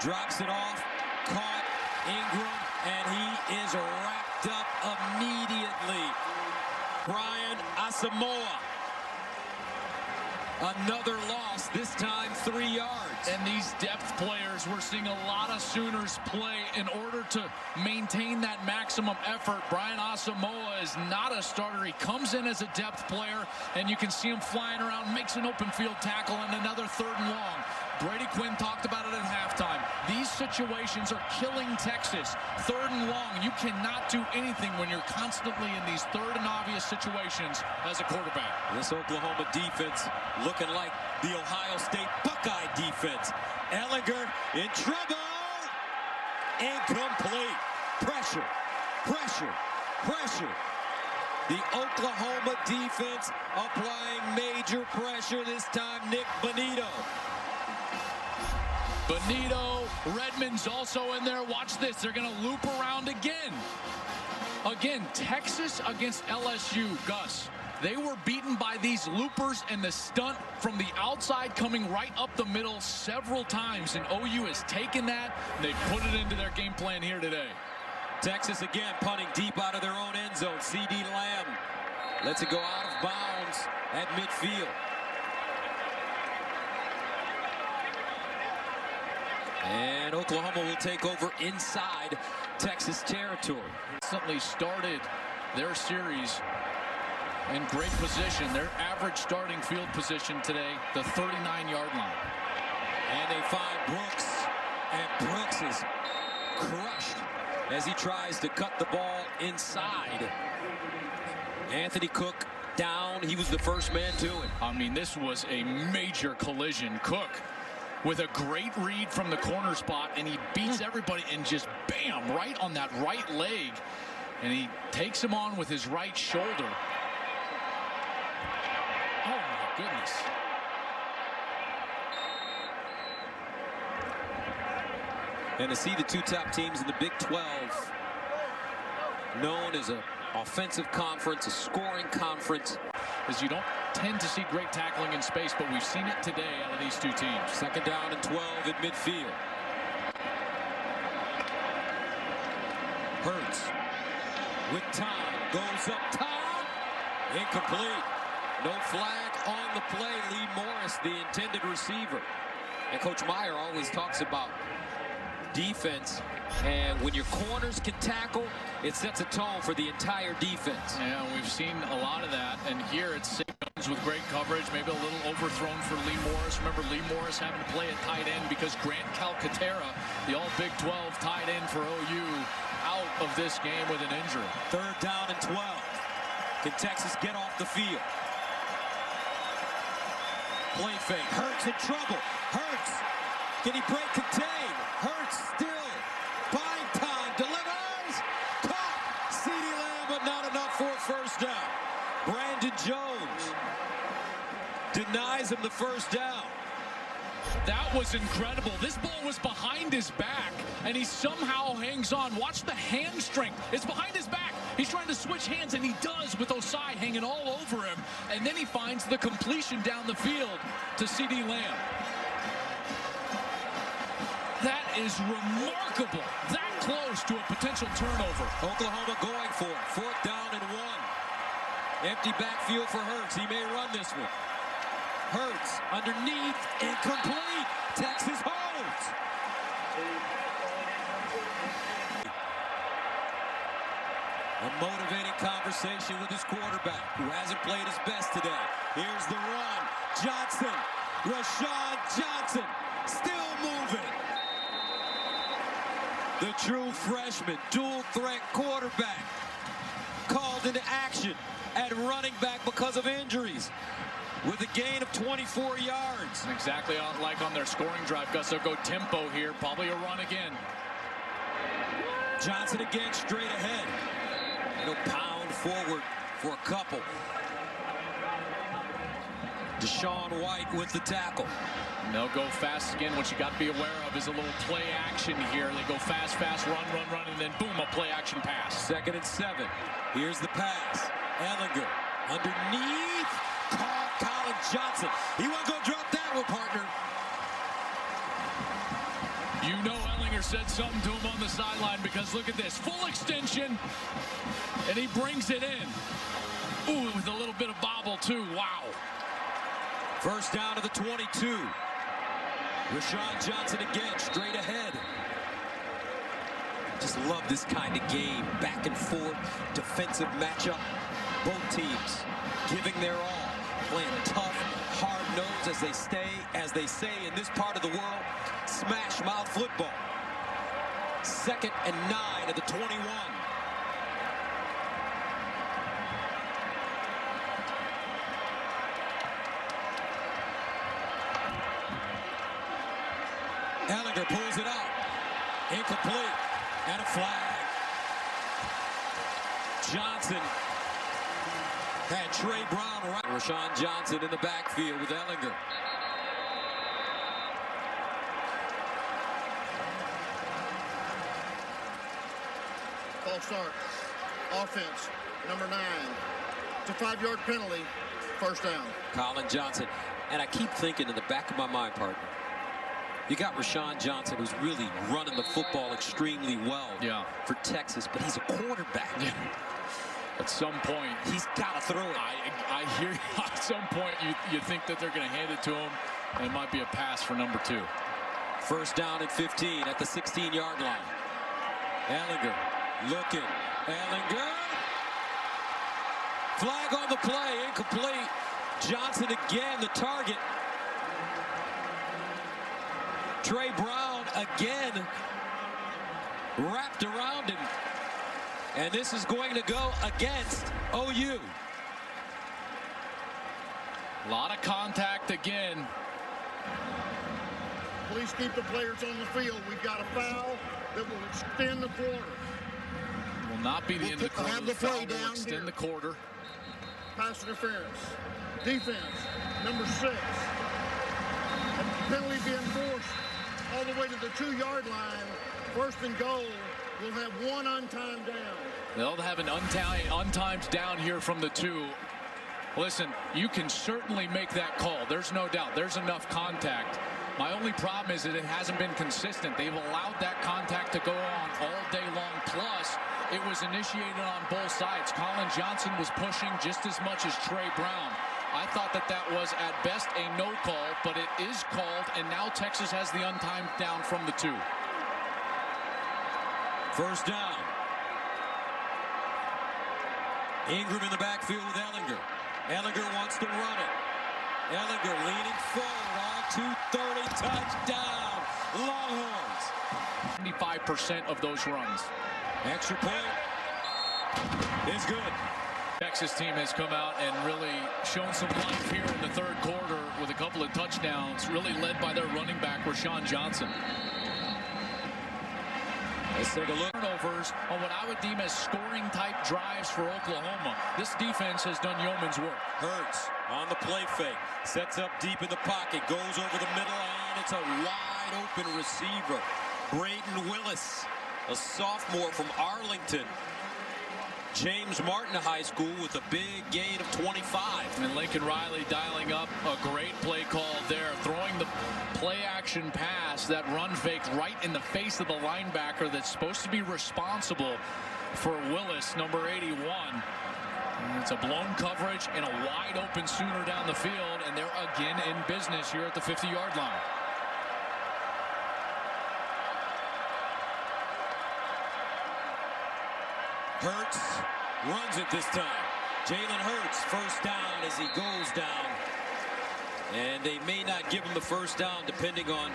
drops it off, caught Ingram, and he is wrapped up immediately. Brian Asamoah. Another loss, this time three yards. And these depth players, we're seeing a lot of Sooners play in order to maintain that maximum effort. Brian Asamoah is not a starter. He comes in as a depth player, and you can see him flying around, makes an open field tackle, and another third and long. Brady Quinn talked about it at halftime. These situations are killing Texas. Third and long. You cannot do anything when you're constantly in these third and obvious situations as a quarterback. This Oklahoma defense looking like the Ohio State Buckeye defense. Ehlinger in trouble. Incomplete. Pressure, pressure, pressure. The Oklahoma defense applying major pressure this time. Nick Bonitto. Bonitto, Redmond's also in there. Watch this. They're going to loop around again. Again, Texas against LSU. Gus, they were beaten by these loopers and the stunt from the outside coming right up the middle several times. And OU has taken that. And they put it into their game plan here today. Texas again punting deep out of their own end zone. CeeDee Lamb lets it go out of bounds at midfield. And Oklahoma will take over inside Texas territory. Recently started their series in great position. Their average starting field position today, the 39-yard line. And they find Brooks. And Brooks is crushed as he tries to cut the ball inside. Anthony Cook down. He was the first man to it. I mean, this was a major collision. Cook with a great read from the corner spot, and he beats hmm. everybody and just bam, right on that right leg. And he takes him on with his right shoulder. Oh, my goodness. And to see the two top teams in the Big 12 known as an offensive conference, a scoring conference. As you don't tend to see great tackling in space, but we've seen it today out of these two teams. Second down and 12 at midfield. Hurts with time, goes up top, incomplete. No flag on the play. Lee Morris, the intended receiver. And Coach Meyer always talks about defense. And when your corners can tackle, it sets a tone for the entire defense. Yeah, we've seen a lot of that. And here it's with great coverage, maybe a little overthrown for Lee Morris. Remember Lee Morris having to play at tight end because Grant Calcaterra, the all Big 12 tight end for OU, out of this game with an injury. Third down and 12. Can Texas get off the field? Play fake. Hurts in trouble. Hurts. Can he break contain? Still. Buying time. Delivers. Caught. CeeDee Lamb, but not enough for a first down. Brandon Jones denies him the first down. That was incredible. This ball was behind his back, and he somehow hangs on. Watch the hand strength. It's behind his back. He's trying to switch hands, and he does with Ossai hanging all over him. And then he finds the completion down the field to CeeDee Lamb. That is remarkable. That close to a potential turnover. Oklahoma going for it. Fourth down and one. Empty backfield for Hurts. He may run this one. Hurts underneath. Incomplete. Texas holds. A motivating conversation with his quarterback, who hasn't played his best today. Here's the run. Johnson. Roschon Johnson. Still moving. The true freshman, dual threat quarterback, called into action at running back because of injuries with a gain of 24 yards. Exactly like on their scoring drive. Gus, they'll go tempo here. Probably a run again. Johnson again straight ahead. And he'll pound forward for a couple. DaShaun White with the tackle. And they'll go fast again. What you got to be aware of is a little play action here. They go fast, fast, run, run, run, and then boom, a play action pass. Second and seven. Here's the pass. Ehlinger underneath. Caught Collin Johnson. He won't go drop that one, partner. You know Ehlinger said something to him on the sideline because look at this. Full extension, and he brings it in. Ooh, with a little bit of bobble, too. Wow. First down to the 22. Roschon Johnson again, straight ahead. Just love this kind of game. Back and forth, defensive matchup. Both teams giving their all. playing tough, hard nose as they stay, as they say in this part of the world, smash mouth football. Second and nine at the 21. Ehlinger pulls it out. Incomplete. And a flag. Johnson had Tre Brown right. Roschon Johnson in the backfield with Ehlinger. False start. Offense, number nine. It's a five-yard penalty. First down. Collin Johnson. And I keep thinking in the back of my mind, partner, you got Roschon Johnson, who's really running the football extremely well Yeah. for Texas, but he's a quarterback. Yeah. At some point, He's got to throw it. I I hear at some point you you think that they're going to hand it to him, and it might be a pass for number two. First down at 15 at the 16-yard line. Ehlinger looking. Ehlinger. Flag on the play, incomplete. Johnson again, the target. Tre Brown again wrapped around him. And this is going to go against OU. A lot of contact again. Please keep the players on the field. We've got a foul that will extend the quarter. Will not be the We'll end of the quarter. have the foul play will down extend here. the quarter. Pass interference. Defense, number six. A penalty being forced all the way to the two-yard line. First and goal. We'll have one untimed down. They'll have an untimed, untimed down here from the two. Listen, you can certainly make that call. There's no doubt. There's enough contact. My only problem is that it hasn't been consistent. They've allowed that contact to go on all day long. Plus, it was initiated on both sides. Collin Johnson was pushing just as much as Tre Brown. I thought that that was at best a no call, but it is called, and now Texas has the untimed down from the two. First down. Ingram in the backfield with Ehlinger. Ehlinger wants to run it. Ehlinger leaning forward on 230 touchdown. Longhorns. 75% of those runs. Extra point is good. Texas team has come out and really shown some life here in the third quarter with a couple of touchdowns, really led by their running back, Roschon Johnson. Let's take a look. Turnovers on what I would deem as scoring type drives for Oklahoma. This defense has done yeoman's work. Hurts on the play fake. Sets up deep in the pocket. Goes over the middle and it's a wide open receiver. Brayden Willis, a sophomore from Arlington. James Martin High School with a big gain of 25. And Lincoln Riley dialing up a great play call there, throwing the play action pass, that run fake right in the face of the linebacker that's supposed to be responsible for Willis, number 81. And it's a blown coverage and a wide open Sooner down the field, and they're again in business here at the 50-yard line. Hurts runs it this time. Jalen Hurts first down as he goes down. And they may not give him the first down depending on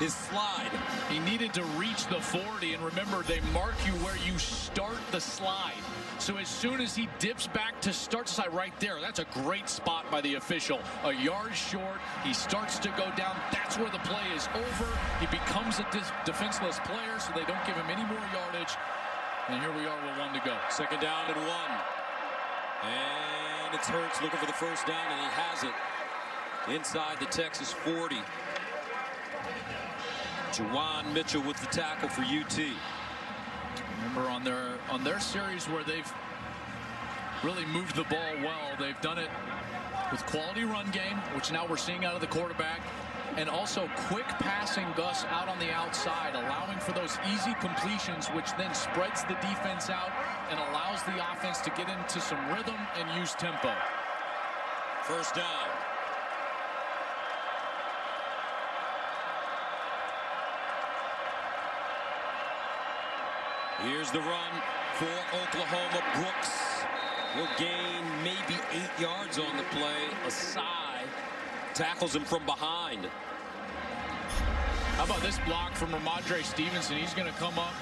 his slide. He needed to reach the 40, and remember, they mark you where you start the slide. So as soon as he dips back to start side right there, that's a great spot by the official. A yard short, he starts to go down. That's where the play is over. He becomes a defenseless player, so they don't give him any more yardage. And here we are with one to go. Second down and one. And it's Hurts looking for the first down, and he has it inside the Texas 40. Juwan Mitchell with the tackle for UT. Remember on their on their series where they've really moved the ball well, they've done it with quality run game, which now we're seeing out of the quarterback, and also quick passing Gus out on the outside, allowing for those easy completions, which then spreads the defense out and allows the offense to get into some rhythm and use tempo. First down. Here's the run for Oklahoma. Brooks He'll gain maybe eight yards on the play. Ossai tackles him from behind. How about this block from Rhamondre Stevenson? He's going to come up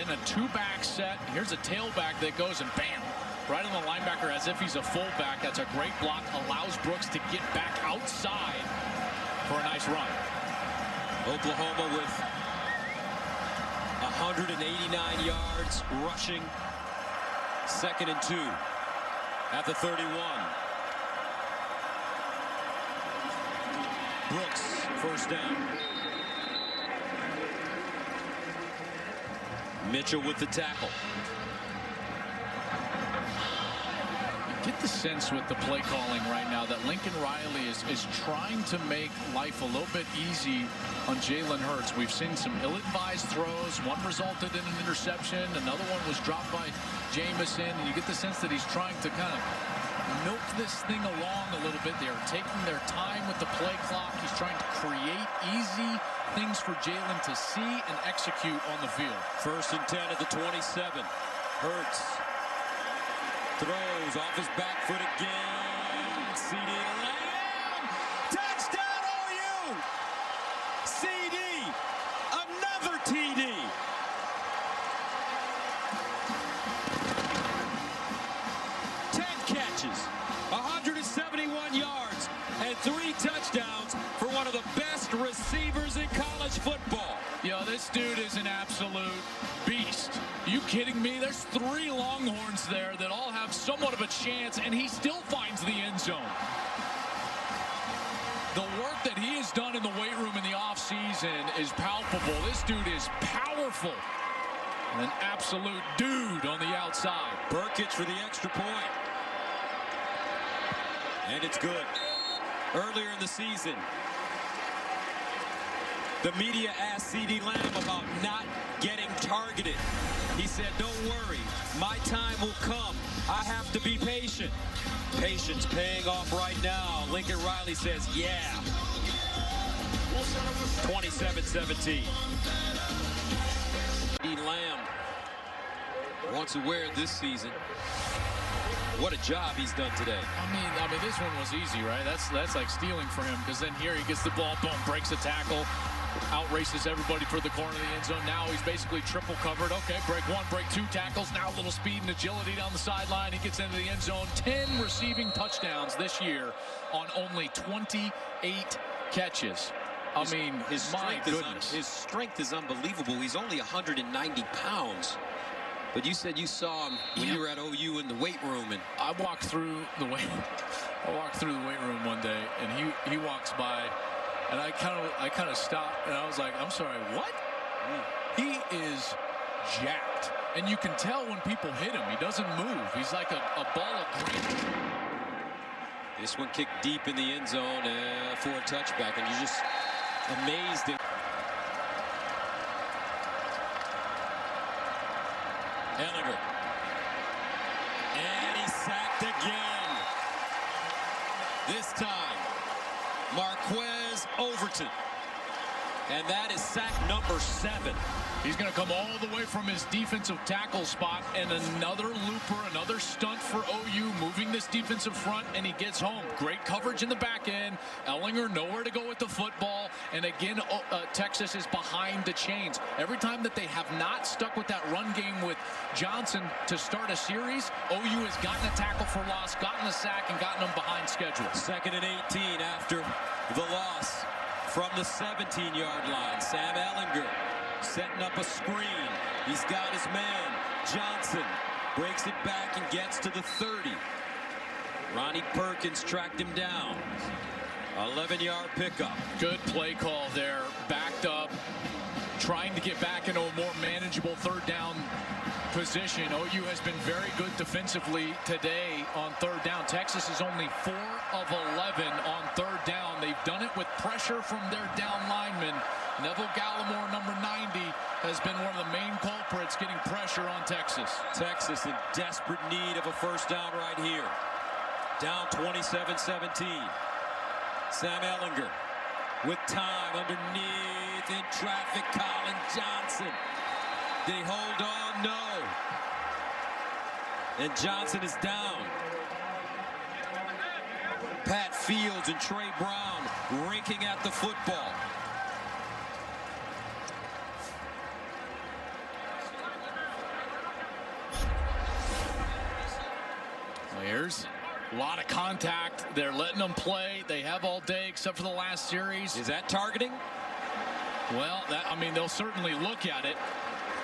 in a two-back set. Here's a tailback that goes and bam, right on the linebacker as if he's a fullback. That's a great block. Allows Brooks to get back outside for a nice run. Oklahoma with 189 yards rushing. Second and two at the 31. Brooks, first down. Mitchell with the tackle. Get the sense with the play calling right now that Lincoln Riley is, is trying to make life a little bit easy on Jalen Hurts. We've seen some ill-advised throws. One resulted in an interception. Another one was dropped by Jamison. And you get the sense that he's trying to kind of milk this thing along a little bit. They're taking their time with the play clock. He's trying to create easy things for Jalen to see and execute on the field. First and 10 at the 27. Hurts throws off his back foot again. CeeDee Lamb. Touchdown OU. CD. Another TD. Ten catches, 171 yards, and three touchdowns for one of the best receivers in college football. Yo, this dude is an absolute beast. Are you kidding me? There's three Longhorns there chance, and he still finds the end zone. The work that he has done in the weight room in the offseason is palpable. This dude is powerful. An absolute dude on the outside. Burkett for the extra point. And it's good. Earlier in the season, the media asked CeeDee Lamb about not getting targeted. He said, don't worry, my time will come. I have to be patient. Patience paying off right now. Lincoln Riley says, yeah. 27-17. Lamb wants to wear this season. What a job he's done today. I mean, I mean, this one was easy, right? That's that's like stealing for him because then here he gets the ball, boom, breaks a tackle, outraces everybody for the corner of the end zone. Now he's basically triple covered. Okay, break one, break two tackles. Now a little speed and agility down the sideline. He gets into the end zone. 10 receiving touchdowns this year on only 28 catches. I His- mean, his strength, is un- his strength is unbelievable. He's only 190 pounds. But you said you saw him when Yeah. you were at OU in the weight room, and I walked through the weight. I walked through the weight room one day, and he he walks by, and I kind of I kind of stopped, and I was like, I'm sorry, what? He is jacked, and you can tell when people hit him. He doesn't move. He's like a, a ball of granite. this one kicked deep in the end zone uh, for a touchback, and you're just amazed at Ehlinger. And he's sacked again. This time, Marquise Overton. And that is sack number seven. He's going to come all the way from his defensive tackle spot and another looper, another stunt for OU, moving this defensive front, and he gets home. Great coverage in the back end. Ehlinger nowhere to go with the football. And again, uh, Texas is behind the chains. Every time that they have not stuck with that run game with Johnson to start a series, OU has gotten a tackle for loss, gotten a sack, and gotten them behind schedule. Second and 18 after the loss from the 17-yard line. Sam Ehlinger setting up a screen. He's got his man, Johnson. Breaks it back and gets to the 30. Ronnie Perkins tracked him down. 11-yard pickup. Good play call there. Backed up, trying to get back into a more manageable third down position. OU has been very good defensively today on third down. Texas is only 4 of 11 on third down. They've done it with pressure from their down linemen. Neville Gallimore, number 90, has been one of the main culprits getting pressure on Texas. Texas in desperate need of a first down right here. Down 27-17. Sam Ehlinger with time underneath in traffic. Collin Johnson. He hold on? No. And Johnson is down. Pat Fields and Tre Brown raking at the football. Here's a lot of contact. They're letting them play. They have all day except for the last series. Is that targeting? Well, that, I mean, they'll certainly look at it.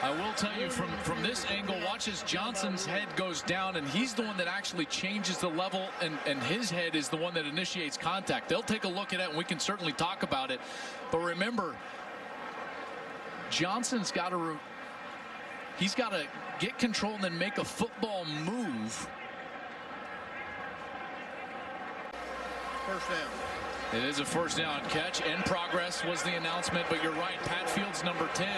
I will tell you from, from this angle, watch as Johnson's head goes down, and he's the one that actually changes the level, and, and his head is the one that initiates contact. They'll take a look at it, and we can certainly talk about it. But remember, Johnson's got to he's got to get control and then make a football move. First down. It is a first down catch and progress was the announcement, but you're right. Pat Fields number 10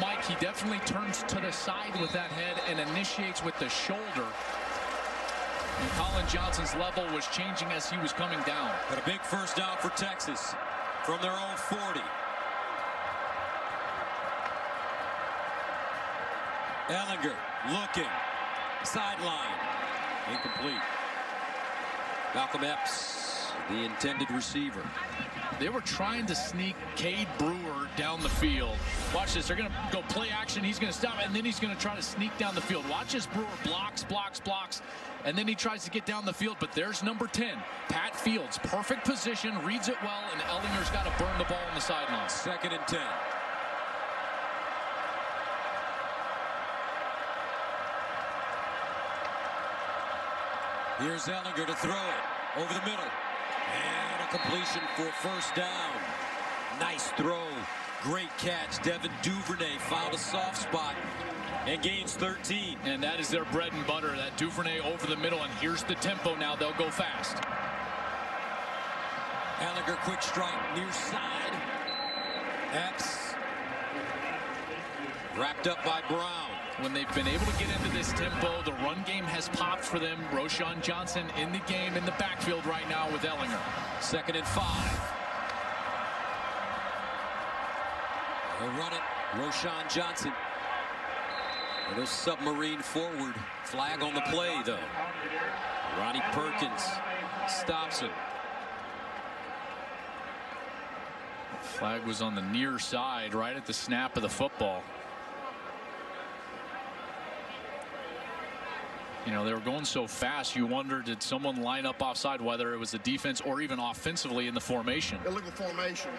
Mike, he definitely turns to the side with that head and initiates with the shoulder. And Collin Johnson's level was changing as he was coming down. But a big first down for Texas from their own 40. Ehlinger looking. Sideline. Incomplete. Malcolm Epps, the intended receiver. They were trying to sneak Cade Brewer down the field. Watch this. They're going to go play action. He's going to stop, and then he's going to try to sneak down the field. Watch as Brewer blocks, blocks, blocks, and then he tries to get down the field. But there's number 10, Pat Fields. Perfect position, reads it well, and Ehlinger's got to burn the ball on the sideline. Second and 10. Here's Ehlinger to throw it over the middle. And completion for first down. Nice throw. Great catch. Devin Duvernay found a soft spot and gains 13. And that is their bread and butter, that Duvernay over the middle. And here's the tempo now. They'll go fast. Ehlinger quick strike near side. Epps wrapped up by Brown when they've been able to get into this tempo. The run game has popped for them. Roschon Johnson in the game in the backfield right now with Ehlinger. Second and five. They'll run it. Roschon Johnson. Little submarine forward. Flag on the play, though. Ronnie Perkins stops him. Flag was on the near side right at the snap of the football. You know, they were going so fast, you wonder, did someone line up offside, whether it was the defense or even offensively in the formation? Illegal formation.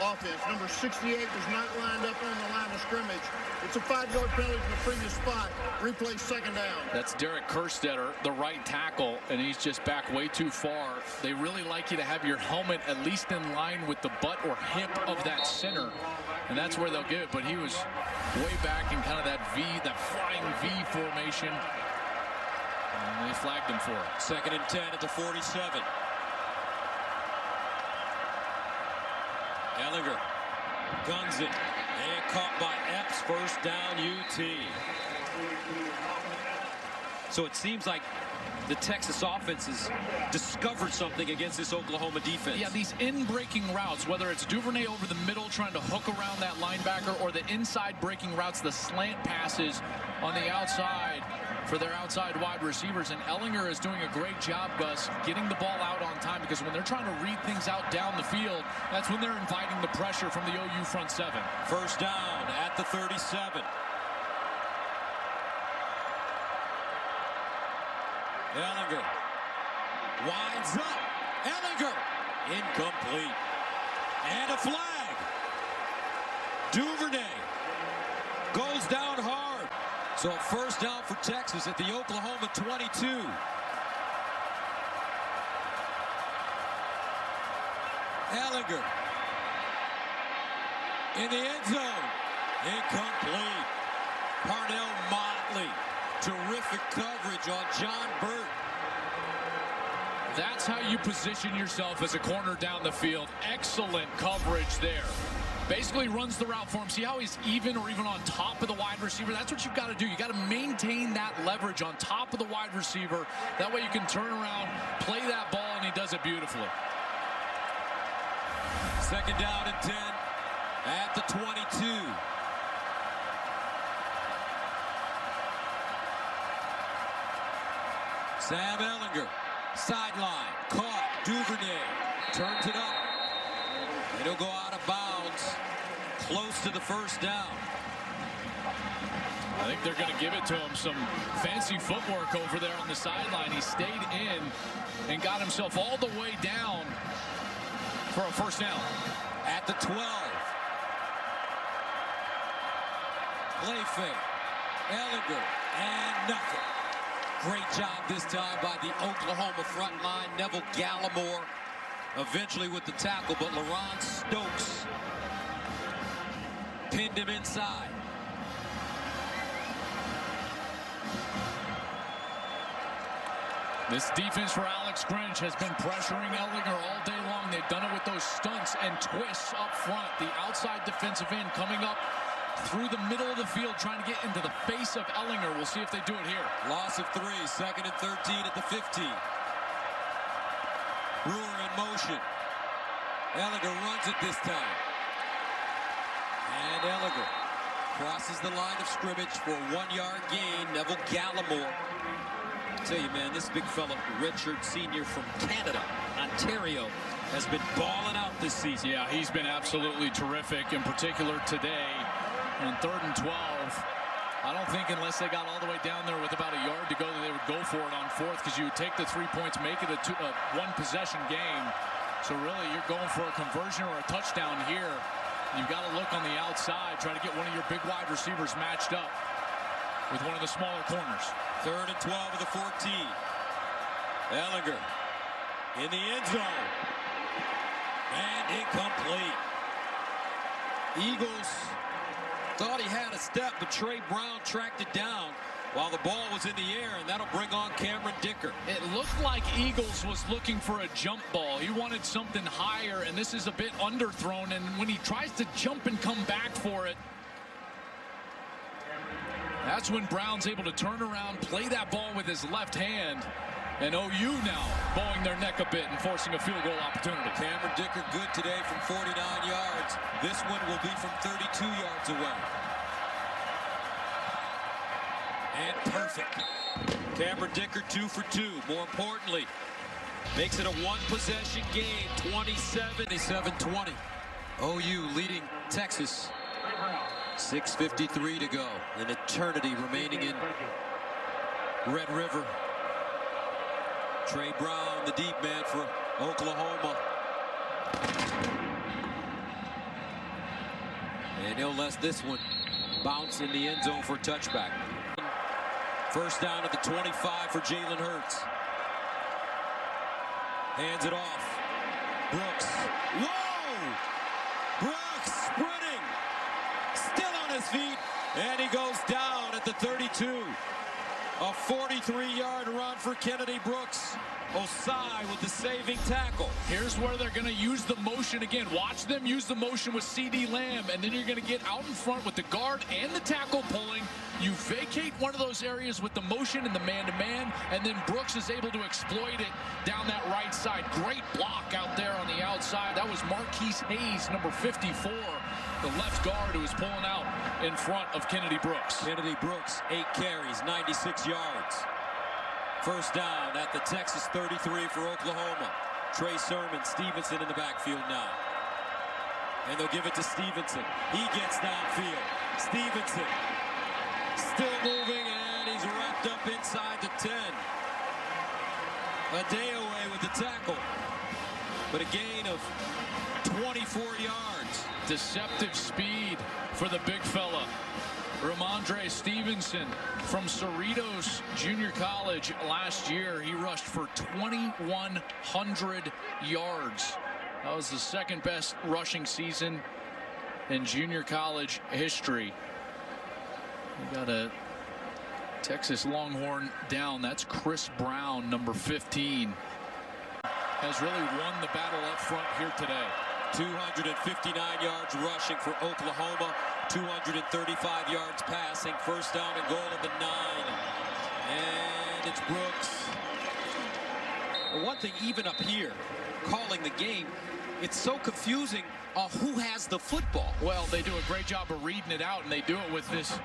Offense. Number 68 was not lined up on the line of scrimmage. It's a five-yard penalty from the previous spot. Replay second down. That's Derek Kerstetter, the right tackle, and he's just back way too far. They really like you to have your helmet at least in line with the butt or hip of that center, and that's where they'll give it. But he was way back in kind of that V, that flying V formation. And they flagged him for it. Second and 10 at the 47. Ehlinger guns it. And caught by Epps. First down UT. So it seems like the Texas offense has discovered something against this Oklahoma defense. Yeah, these in-breaking routes, whether it's Duvernay over the middle trying to hook around that linebacker or the inside breaking routes, the slant passes on the outside for their outside wide receivers. And Ehlinger is doing a great job, Gus, getting the ball out on time because when they're trying to read things out down the field, that's when they're inviting the pressure from the OU front seven. First down at the 37. Ehlinger winds up. Ehlinger incomplete. And a flag. Duvernay goes down hard. So first down for Texas at the Oklahoma 22. Ehlinger in the end zone. Incomplete. Parnell Motley. Terrific coverage on John Burt. That's how you position yourself as a corner down the field. Excellent coverage there. Basically runs the route for him. See how he's even or even on top of the wide receiver? That's what you've got to do. You got to maintain that leverage on top of the wide receiver. That way you can turn around, play that ball, and he does it beautifully. Second down and 10 at the 22. Sam Ehlinger, sideline, caught, Duvernay, turns it up. It'll go out of bounds, close to the first down. I think they're going to give it to him some fancy footwork over there on the sideline. He stayed in and got himself all the way down for a first down. At the 12. Play fake. Ehlinger and nothing. Great job this time by the Oklahoma front line. Neville Gallimore eventually with the tackle, but LaRon Stokes pinned him inside. This defense for Alex Grinch has been pressuring Ehlinger all day long. They've done it with those stunts and twists up front. The outside defensive end coming up through the middle of the field trying to get into the face of Ehlinger. We'll see if they do it here. Loss of three, second and 13 at the 15. Brewer in motion. Ehlinger runs it this time. And Ehlinger crosses the line of scrimmage for a one-yard gain. Neville Gallimore. I tell you, man, this big fella, Richard Sr. from Canada, Ontario, has been balling out this season. Yeah, he's been absolutely terrific, in particular today. On third and 12, I don't think unless they got all the way down there with about a yard to go that they would go for it on fourth because you would take the three points, make it a, two, a one possession game. So really, you're going for a conversion or a touchdown here. You've got to look on the outside, try to get one of your big wide receivers matched up with one of the smaller corners. Third and 12 of the 14. Ehlinger in the end zone. And incomplete. Eagles thought he had a step, but Tre Brown tracked it down while the ball was in the air, and that'll bring on Cameron Dicker. It looked like Eagles was looking for a jump ball. He wanted something higher, and this is a bit underthrown, and when he tries to jump and come back for it, that's when Brown's able to turn around, play that ball with his left hand. And OU now bowing their neck a bit and forcing a field goal opportunity. Cameron Dicker good today from 49 yards. This one will be from 32 yards away. And perfect. Cameron Dicker two for two. More importantly, makes it a one possession game. 27-20. OU leading Texas 6.53 to go. An eternity remaining in Red River. Tre Brown, the deep man for Oklahoma. And he'll let this one bounce in the end zone for touchback. First down at the 25 for Jalen Hurts. Hands it off. Brooks. Whoa! Brooks sprinting. Still on his feet. And he goes down at the 32. A 43-yard run for Kennedy Brooks. Ossai with the saving tackle. Here's where they're going to use the motion again. Watch them use the motion with CeeDee Lamb, and then you're going to get out in front with the guard and the tackle pulling. You vacate one of those areas with the motion and the man-to-man, -man, and then Brooks is able to exploit it down that right side. Great block out there on the outside. That was Marquise Hayes, number 54, the left guard who was pulling out in front of Kennedy Brooks. Kennedy Brooks, eight carries, 96 yards. First down at the Texas 33 for Oklahoma. Trey Sermon, Stevenson in the backfield now. And they'll give it to Stevenson. He gets downfield. Stevenson still moving, and he's wrapped up inside the 10. A day away with the tackle. But a gain of 24 yards. Deceptive speed for the big fella. Rhamondre Stevenson from Cerritos Junior College last year. He rushed for 2,100 yards. That was the second best rushing season in junior college history. We got a Texas Longhorn down. That's Chris Brown, number 15. Has really won the battle up front here today. 259 yards rushing for Oklahoma. 235 yards passing. First down and goal at the nine. And it's Brooks. One thing, even up here, calling the game, it's so confusing who has the football. Well, they do a great job of reading it out, and they do it with this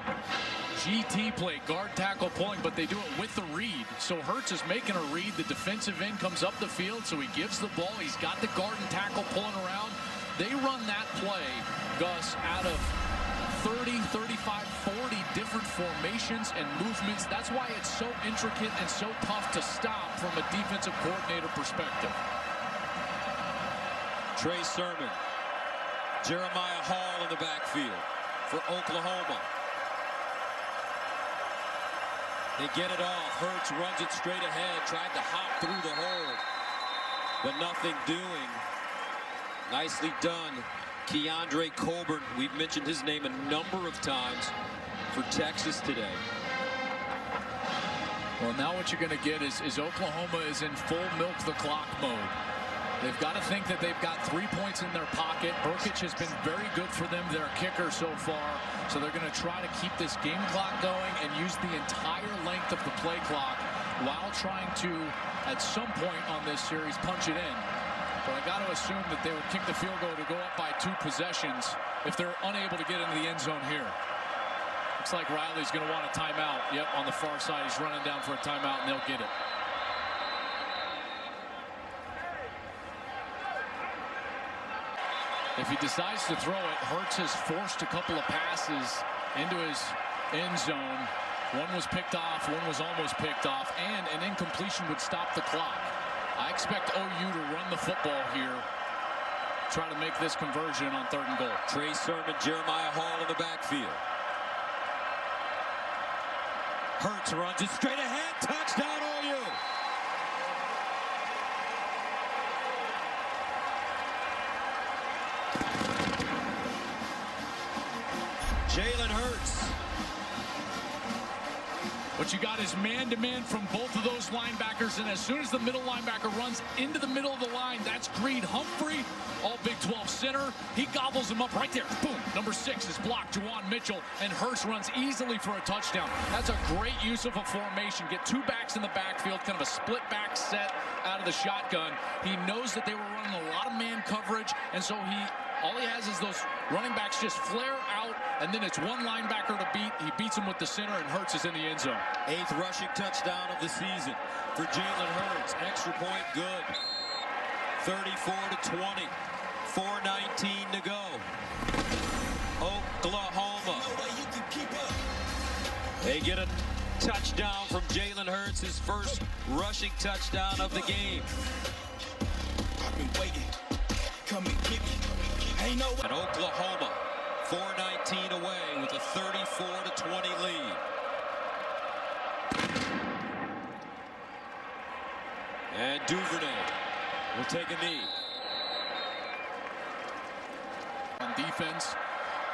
GT play, guard tackle pulling, but they do it with the read. So Hurts is making a read. The defensive end comes up the field, so he gives the ball. He's got the guard and tackle pulling around. They run that play, Gus, out of 30, 35, 40 different formations and movements. That's why it's so intricate and so tough to stop from a defensive coordinator perspective. Trey Sermon. Jeremiah Hall in the backfield for Oklahoma. They get it off. Hurts runs it straight ahead. Tried to hop through the hole. But nothing doing. Nicely done. Keondre Coburn. We've mentioned his name a number of times for Texas today. Well, now what you're going to get is, is Oklahoma is in full milk the clock mode. They've got to think that they've got three points in their pocket. Brkic has been very good for them, their kicker so far. So they're going to try to keep this game clock going and use the entire length of the play clock while trying to, at some point on this series, punch it in. But I got to assume that they would kick the field goal to go up by two possessions if they're unable to get into the end zone here. Looks like Riley's going to want a timeout. Yep, on the far side, he's running down for a timeout, and they'll get it. If he decides to throw it, Hurts has forced a couple of passes into his end zone. One was picked off, one was almost picked off, and an incompletion would stop the clock. I expect OU to run the football here, try to make this conversion on third and goal. Trey Sermon, Jeremiah Hall in the backfield. Hurts runs it straight ahead. Touchdown What you got is man-to-man from both of those linebackers, and as soon as the middle linebacker runs into the middle of the line, that's Creed Humphrey, all Big 12 center. He gobbles him up right there. Boom. Number six is blocked, Juwan Mitchell, and Hurts runs easily for a touchdown. That's a great use of a formation. Get two backs in the backfield, kind of a split back set out of the shotgun. He knows that they were running a lot of man coverage, and so he all he has is those running backs just flare out, and then it's one linebacker to beat. He beats him with the center, and Hurts is in the end zone. Eighth rushing touchdown of the season for Jalen Hurts. Extra point good. 34 to 20. 4.19 to go. Oklahoma. They get a touchdown from Jalen Hurts, his first rushing touchdown of the game. I've been waiting. Come and get me. Ain't no And Oklahoma, 4.19 away with a 34 to 20 lead. And Duvernay will take a knee. On defense,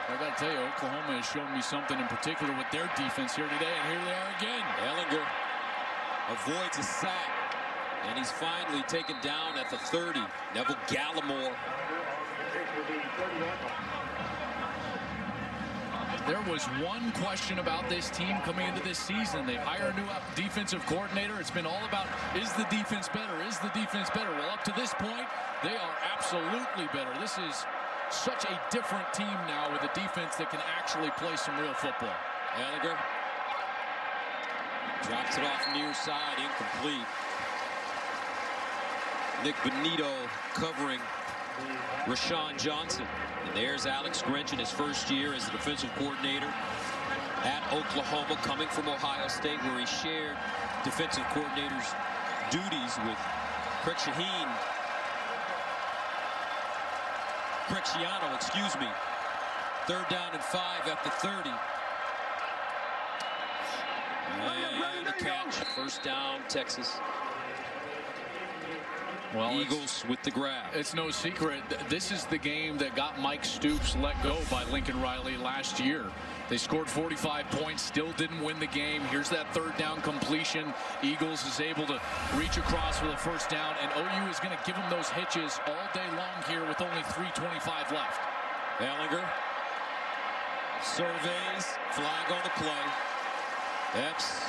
I got to tell you, Oklahoma has shown me something in particular with their defense here today, and here they are again. Ehlinger avoids a sack, and he's finally taken down at the 30. Neville Gallimore There was one question about this team coming into this season. They hire a new defensive coordinator. It's been all about, is the defense better? Is the defense better? Well, up to this point, they are absolutely better. This is such a different team now with a defense that can actually play some real football. Ehlinger drops it off near side, incomplete. Nik Bonitto covering Roschon Johnson. And there's Alex Grinch in his first year as a defensive coordinator at Oklahoma, coming from Ohio State, where he shared defensive coordinator's duties with Craig Shaheen. Crixiano, excuse me. Third down and five at the 30. And a catch. First down, Texas. Well, Eagles with the grab. It's no secret. This is the game that got Mike Stoops let go by Lincoln Riley last year. They scored 45 points, still didn't win the game. Here's that third down completion. Eagles is able to reach across for the first down, and OU is going to give them those hitches all day long here with only 3.25 left. Ehlinger surveys, flag on the play. Epps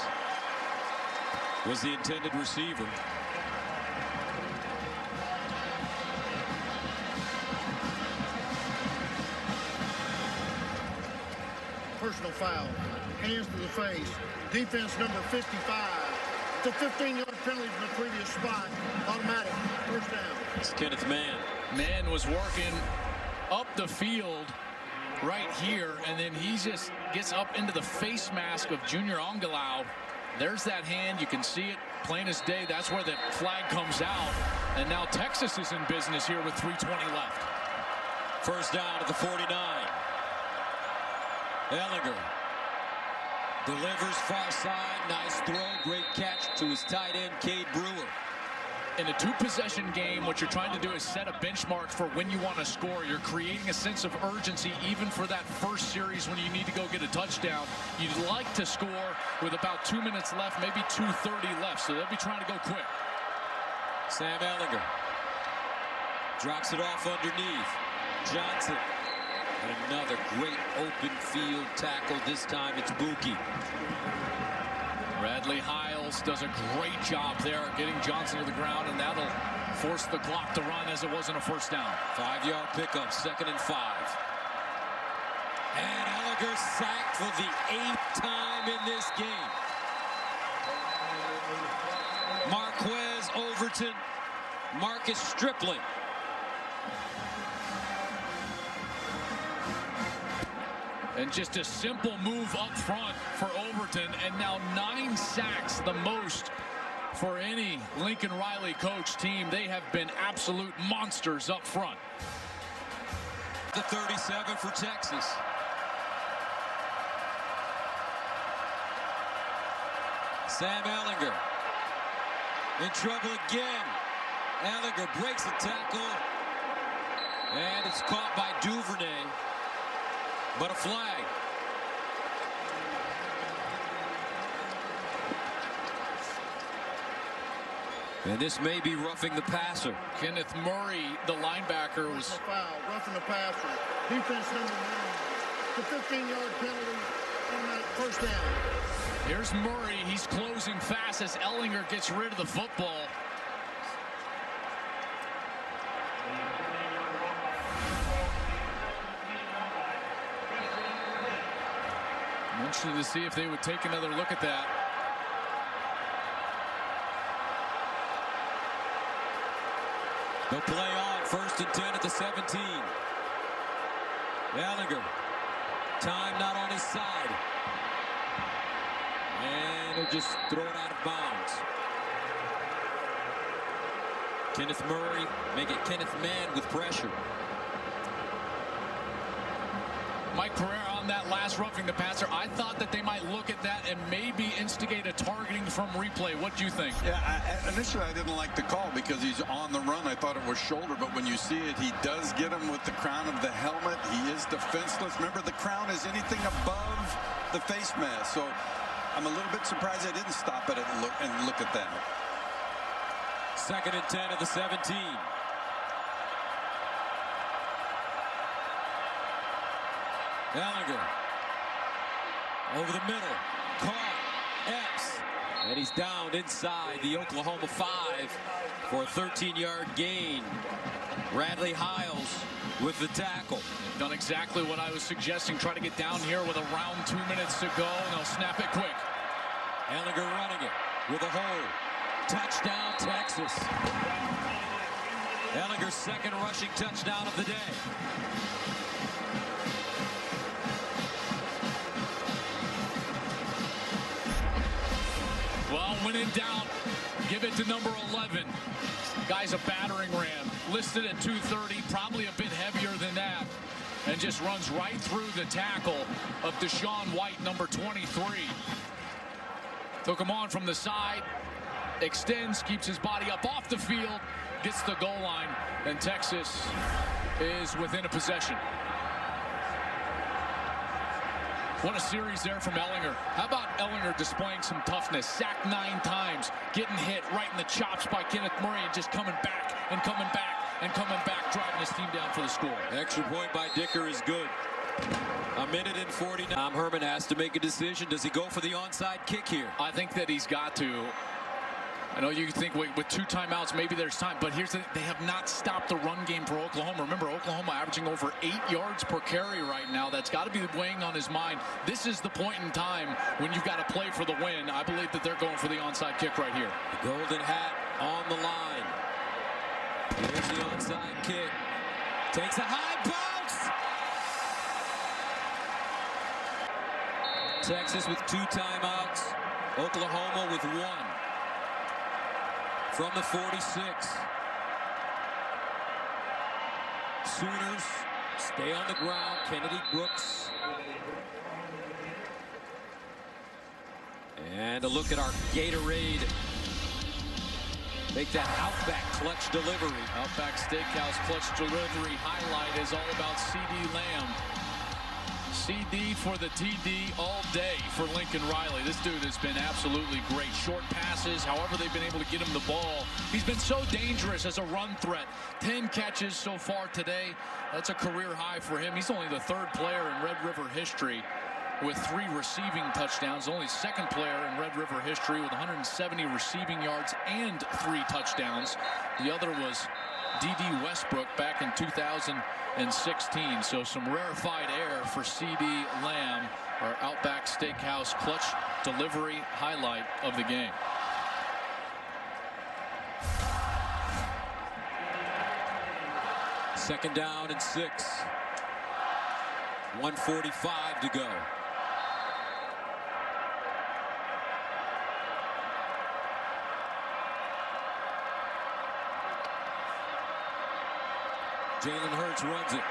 was the intended receiver. Personal foul. Hands to the face. Defense number 55. It's a 15-yard penalty from the previous spot. Automatic. First down. It's Kenneth Mann. Man was working up the field right here, and then he just gets up into the face mask of Junior Angilau. There's that hand. You can see it plain as day. That's where the flag comes out. And now Texas is in business here with 320 left. First down at the 49. Ehlinger delivers far side. Nice throw. Great catch to his tight end, Cade Brewer. In a two-possession game, what you're trying to do is set a benchmark for when you want to score. You're creating a sense of urgency even for that first series when you need to go get a touchdown. You'd like to score with about two minutes left, maybe 2.30 left, so they'll be trying to go quick. Sam Ehlinger drops it off underneath. Johnson. Another great open field tackle. This time it's Buki. Bradley Hiles does a great job there getting Johnson to the ground, and that'll force the clock to run as it wasn't a first down. Five-yard pickup, second and five. And Ehlinger sacked for the eighth time in this game. Marquise Overton, Marcus Stripling. And just a simple move up front for Overton, and now nine sacks, the most for any Lincoln Riley coach team. They have been absolute monsters up front. The 37 for Texas. Sam Ehlinger in trouble again. Ehlinger breaks the tackle. And it's caught by Duvernay. But a flag. And this may be roughing the passer. Kenneth Murray, the linebacker, was Foul. Roughing the passer. Defense number nine. The 15-yard penalty. Automatic first down. Here's Murray. He's closing fast as Ehlinger gets rid of the football. Interested to see if they would take another look at that. They'll play on first and 10 at the 17. Ehlinger. Time not on his side. And he'll just throw it out of bounds. Kenneth Murray make it Kenneth Mann with pressure. Mike Pereira that last roughing the passer. I thought that they might look at that and maybe instigate a targeting from replay. What do you think? Yeah, I, initially I didn't like the call because he's on the run. I thought it was shoulder, but when you see it, he does get him with the crown of the helmet. He is defenseless. Remember, the crown is anything above the face mask. So I'm a little bit surprised I didn't stop it and look, and look at that. Second and 10 at the 17. Ehlinger. Over the middle. Caught. Epps. And he's down inside the Oklahoma 5 for a 13-yard gain. Radley Hiles with the tackle. Done exactly what I was suggesting. Try to get down here with around two minutes to go, and they'll snap it quick. Ehlinger running it with a hole. Touchdown, Texas. Ehlinger's second rushing touchdown of the day. When in doubt, give it to number 11. Guy's a battering ram. Listed at 230, probably a bit heavier than that. And just runs right through the tackle of DaShaun White, number 23. Took him on from the side. Extends, keeps his body up off the field. Gets the goal line. And Texas is within a possession. What a series there from Ehlinger. How about Ehlinger displaying some toughness? Sacked nine times, getting hit right in the chops by Kenneth Murray and just coming back and coming back and coming back, driving his team down for the score. Extra point by Dicker is good. A minute and 49. Tom Herman has to make a decision. Does he go for the onside kick here? I think that he's got to. I know you think with, with two timeouts, maybe there's time, but here's the they have not stopped the run game for Oklahoma. Remember, Oklahoma averaging over eight yards per carry right now. That's got to be weighing on his mind. This is the point in time when you've got to play for the win. I believe that they're going for the onside kick right here. The golden hat on the line. Here's the onside kick. Takes a high bounce. Texas with two timeouts. Oklahoma with one from the 46. Sooners stay on the ground. Kennedy Brooks. And a look at our Gatorade. Make that Outback clutch delivery. Outback Steakhouse clutch delivery highlight is all about CeeDee Lamb. CD for the TD all day for Lincoln Riley. This dude has been absolutely great. Short passes, however they've been able to get him the ball. He's been so dangerous as a run threat. 10 catches so far today. That's a career high for him. He's only the third player in Red River history with three receiving touchdowns. Only second player in Red River history with 170 receiving yards and three touchdowns. The other was Dede Westbrook back in 2016. So some rarefied air for CeeDee Lamb, our Outback Steakhouse clutch delivery highlight of the game. Second down and six. 145 to go. Jalen Hurts runs it.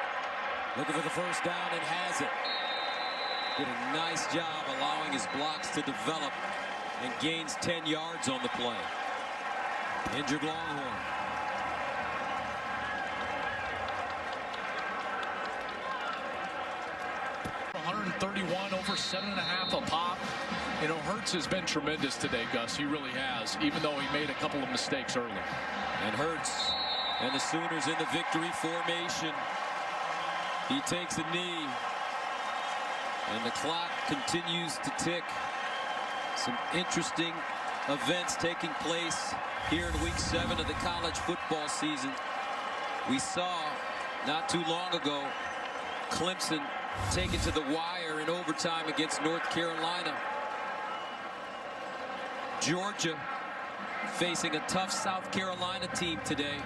Looking for the first down and has it. Did a nice job allowing his blocks to develop and gains 10 yards on the play. Injured Longhorn. Thirty-one over seven and a half a pop. You know, Hurts has been tremendous today, Gus. He really has, even though he made a couple of mistakes early. And Hurts and the Sooners in the victory formation. He takes a knee. And the clock continues to tick. Some interesting events taking place here in week seven of the college football season. We saw not too long ago Clemson taken to the wire in overtime against North Carolina. Georgia facing a tough South Carolina team today.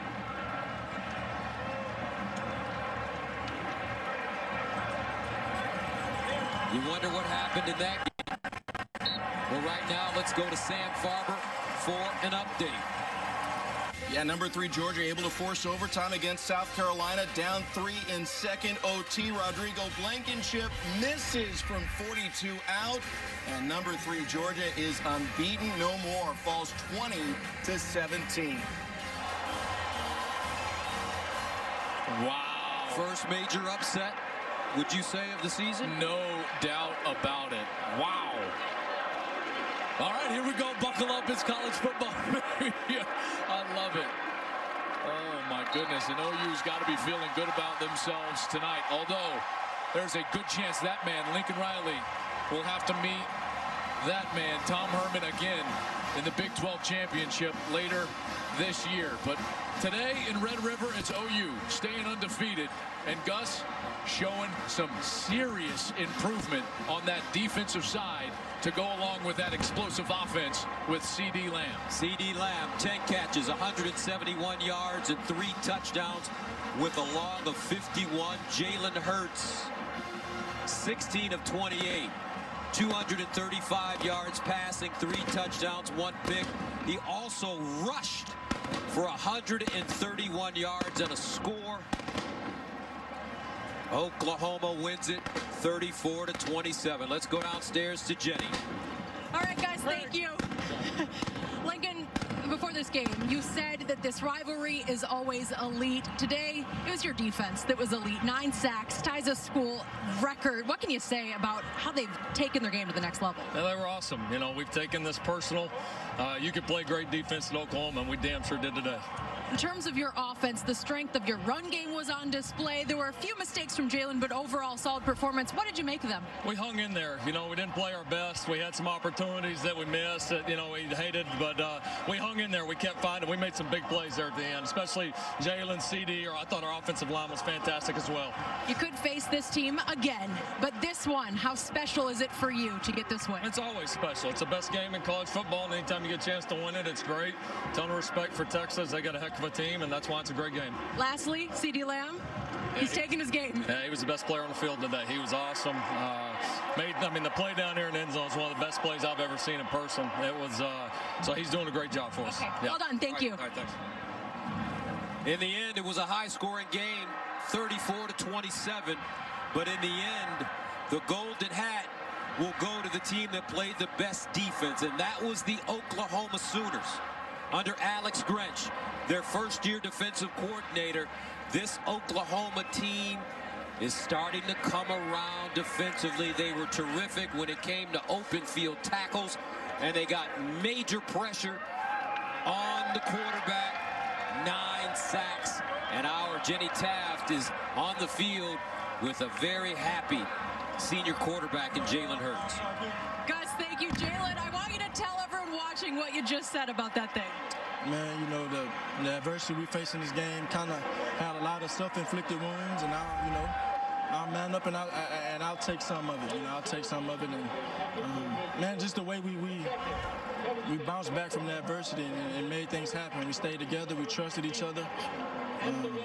You wonder what happened in that game. Well, right now, let's go to Sam Farber for an update. Yeah, number three, Georgia able to force overtime against South Carolina. Down three in second OT. Rodrigo Blankenship misses from 42 out. And number three, Georgia is unbeaten. No more. Falls 20 to 17. Wow. First major upset, would you say, of the season? No doubt about it. Wow. All right, here we go. Buckle up. It's college football. I love it. Oh, my goodness. And OU's got to be feeling good about themselves tonight. Although, there's a good chance that man, Lincoln Riley, will have to meet that man, Tom Herman, again in the Big 12 championship later this year. But today in Red River, it's OU staying undefeated. And Gus showing some serious improvement on that defensive side to go along with that explosive offense with CeeDee Lamb. CeeDee Lamb, 10 catches, 171 yards, and three touchdowns with a long of 51. Jalen Hurts, 16 of 28. 235 yards passing, three touchdowns, one pick. He also rushed for 131 yards and a score. Oklahoma wins it 34 to 27. Let's go downstairs to Jenny. All right, guys, thank you. Lincoln, before this game, you said that this rivalry is always elite. Today, it was your defense that was elite. Nine sacks, ties a school record. What can you say about how they've taken their game to the next level? Yeah, they were awesome. You know, we've taken this personal. Uh, you could play great defense in Oklahoma, and we damn sure did today. In terms of your offense, the strength of your run game was on display. There were a few mistakes from Jalen, but overall solid performance. What did you make of them? We hung in there. You know, we didn't play our best. We had some opportunities that we missed that, you know, we hated, but uh, we hung in there. We kept fighting. We made some big plays there at the end, especially Jalen, CD, or I thought our offensive line was fantastic as well. You could face this team again, but this one, how special is it for you to get this win? It's always special. It's the best game in college football, and anytime you get a chance to win it, it's great. Ton of respect for Texas. They got a heck of a team, and that's why it's a great game. Lastly, CeeDee Lamb. He's taking his game. Yeah, he was the best player on the field today. He was awesome. Uh, made, I mean, the play down here in the end zone is one of the best plays I've ever seen in person. It was, uh, so he's doing a great job for us. Okay, yeah. well done. Thank all you. Right, all right, thanks. In the end, it was a high-scoring game, 34 to 27. But in the end, the Golden Hat will go to the team that played the best defense, and that was the Oklahoma Sooners. Under Alex Grinch, their first-year defensive coordinator, this Oklahoma team is starting to come around defensively. They were terrific when it came to open field tackles, and they got major pressure on the quarterback. Nine sacks, and our Jenny Taft is on the field with a very happy senior quarterback in Jalen Hurts. Guys, thank you. Jalen, I want you to tell everyone watching what you just said about that thing. Man, you know, the, the adversity we face in this game kind of had a lot of self-inflicted wounds, and I'll, you know, I'll man up and I'll, I, and I'll take some of it. You know, I'll take some of it, and um, man, just the way we we we bounced back from the adversity and, and made things happen. We stayed together. We trusted each other. Um,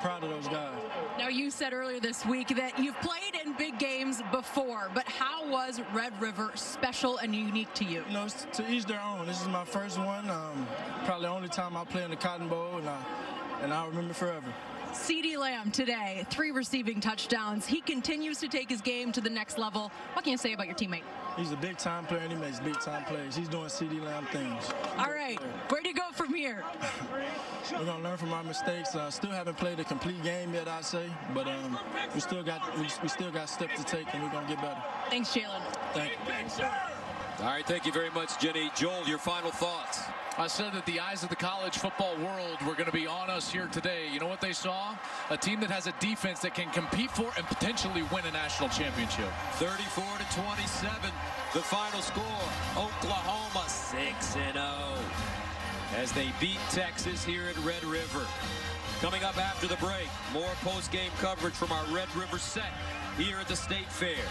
proud of those guys. Now, you said earlier this week that you've played in big games before, but how was Red River special and unique to you? You know, it's to each their own. This is my first one. Um, probably the only time I play in the Cotton Bowl, and I, and I'll remember forever. CeeDee Lamb today, three receiving touchdowns. He continues to take his game to the next level. What can you say about your teammate? He's a big time player and he makes big time plays. He's doing CeeDee Lamb things. All right, where do you go from here? We're gonna learn from our mistakes. Uh, still haven't played a complete game yet, I'd say, but um, we still got we, we still got steps to take, and we're gonna get better. Thanks, Jalen. Thank you. All right, thank you very much, Jenny. Joel, your final thoughts. I said that the eyes of the college football world were going to be on us here today. You know what they saw? A team that has a defense that can compete for and potentially win a national championship. 34 to 27, the final score. Oklahoma 6 and 0 as they beat Texas here at Red River. Coming up after the break, more post-game coverage from our Red River set here at the State Fair.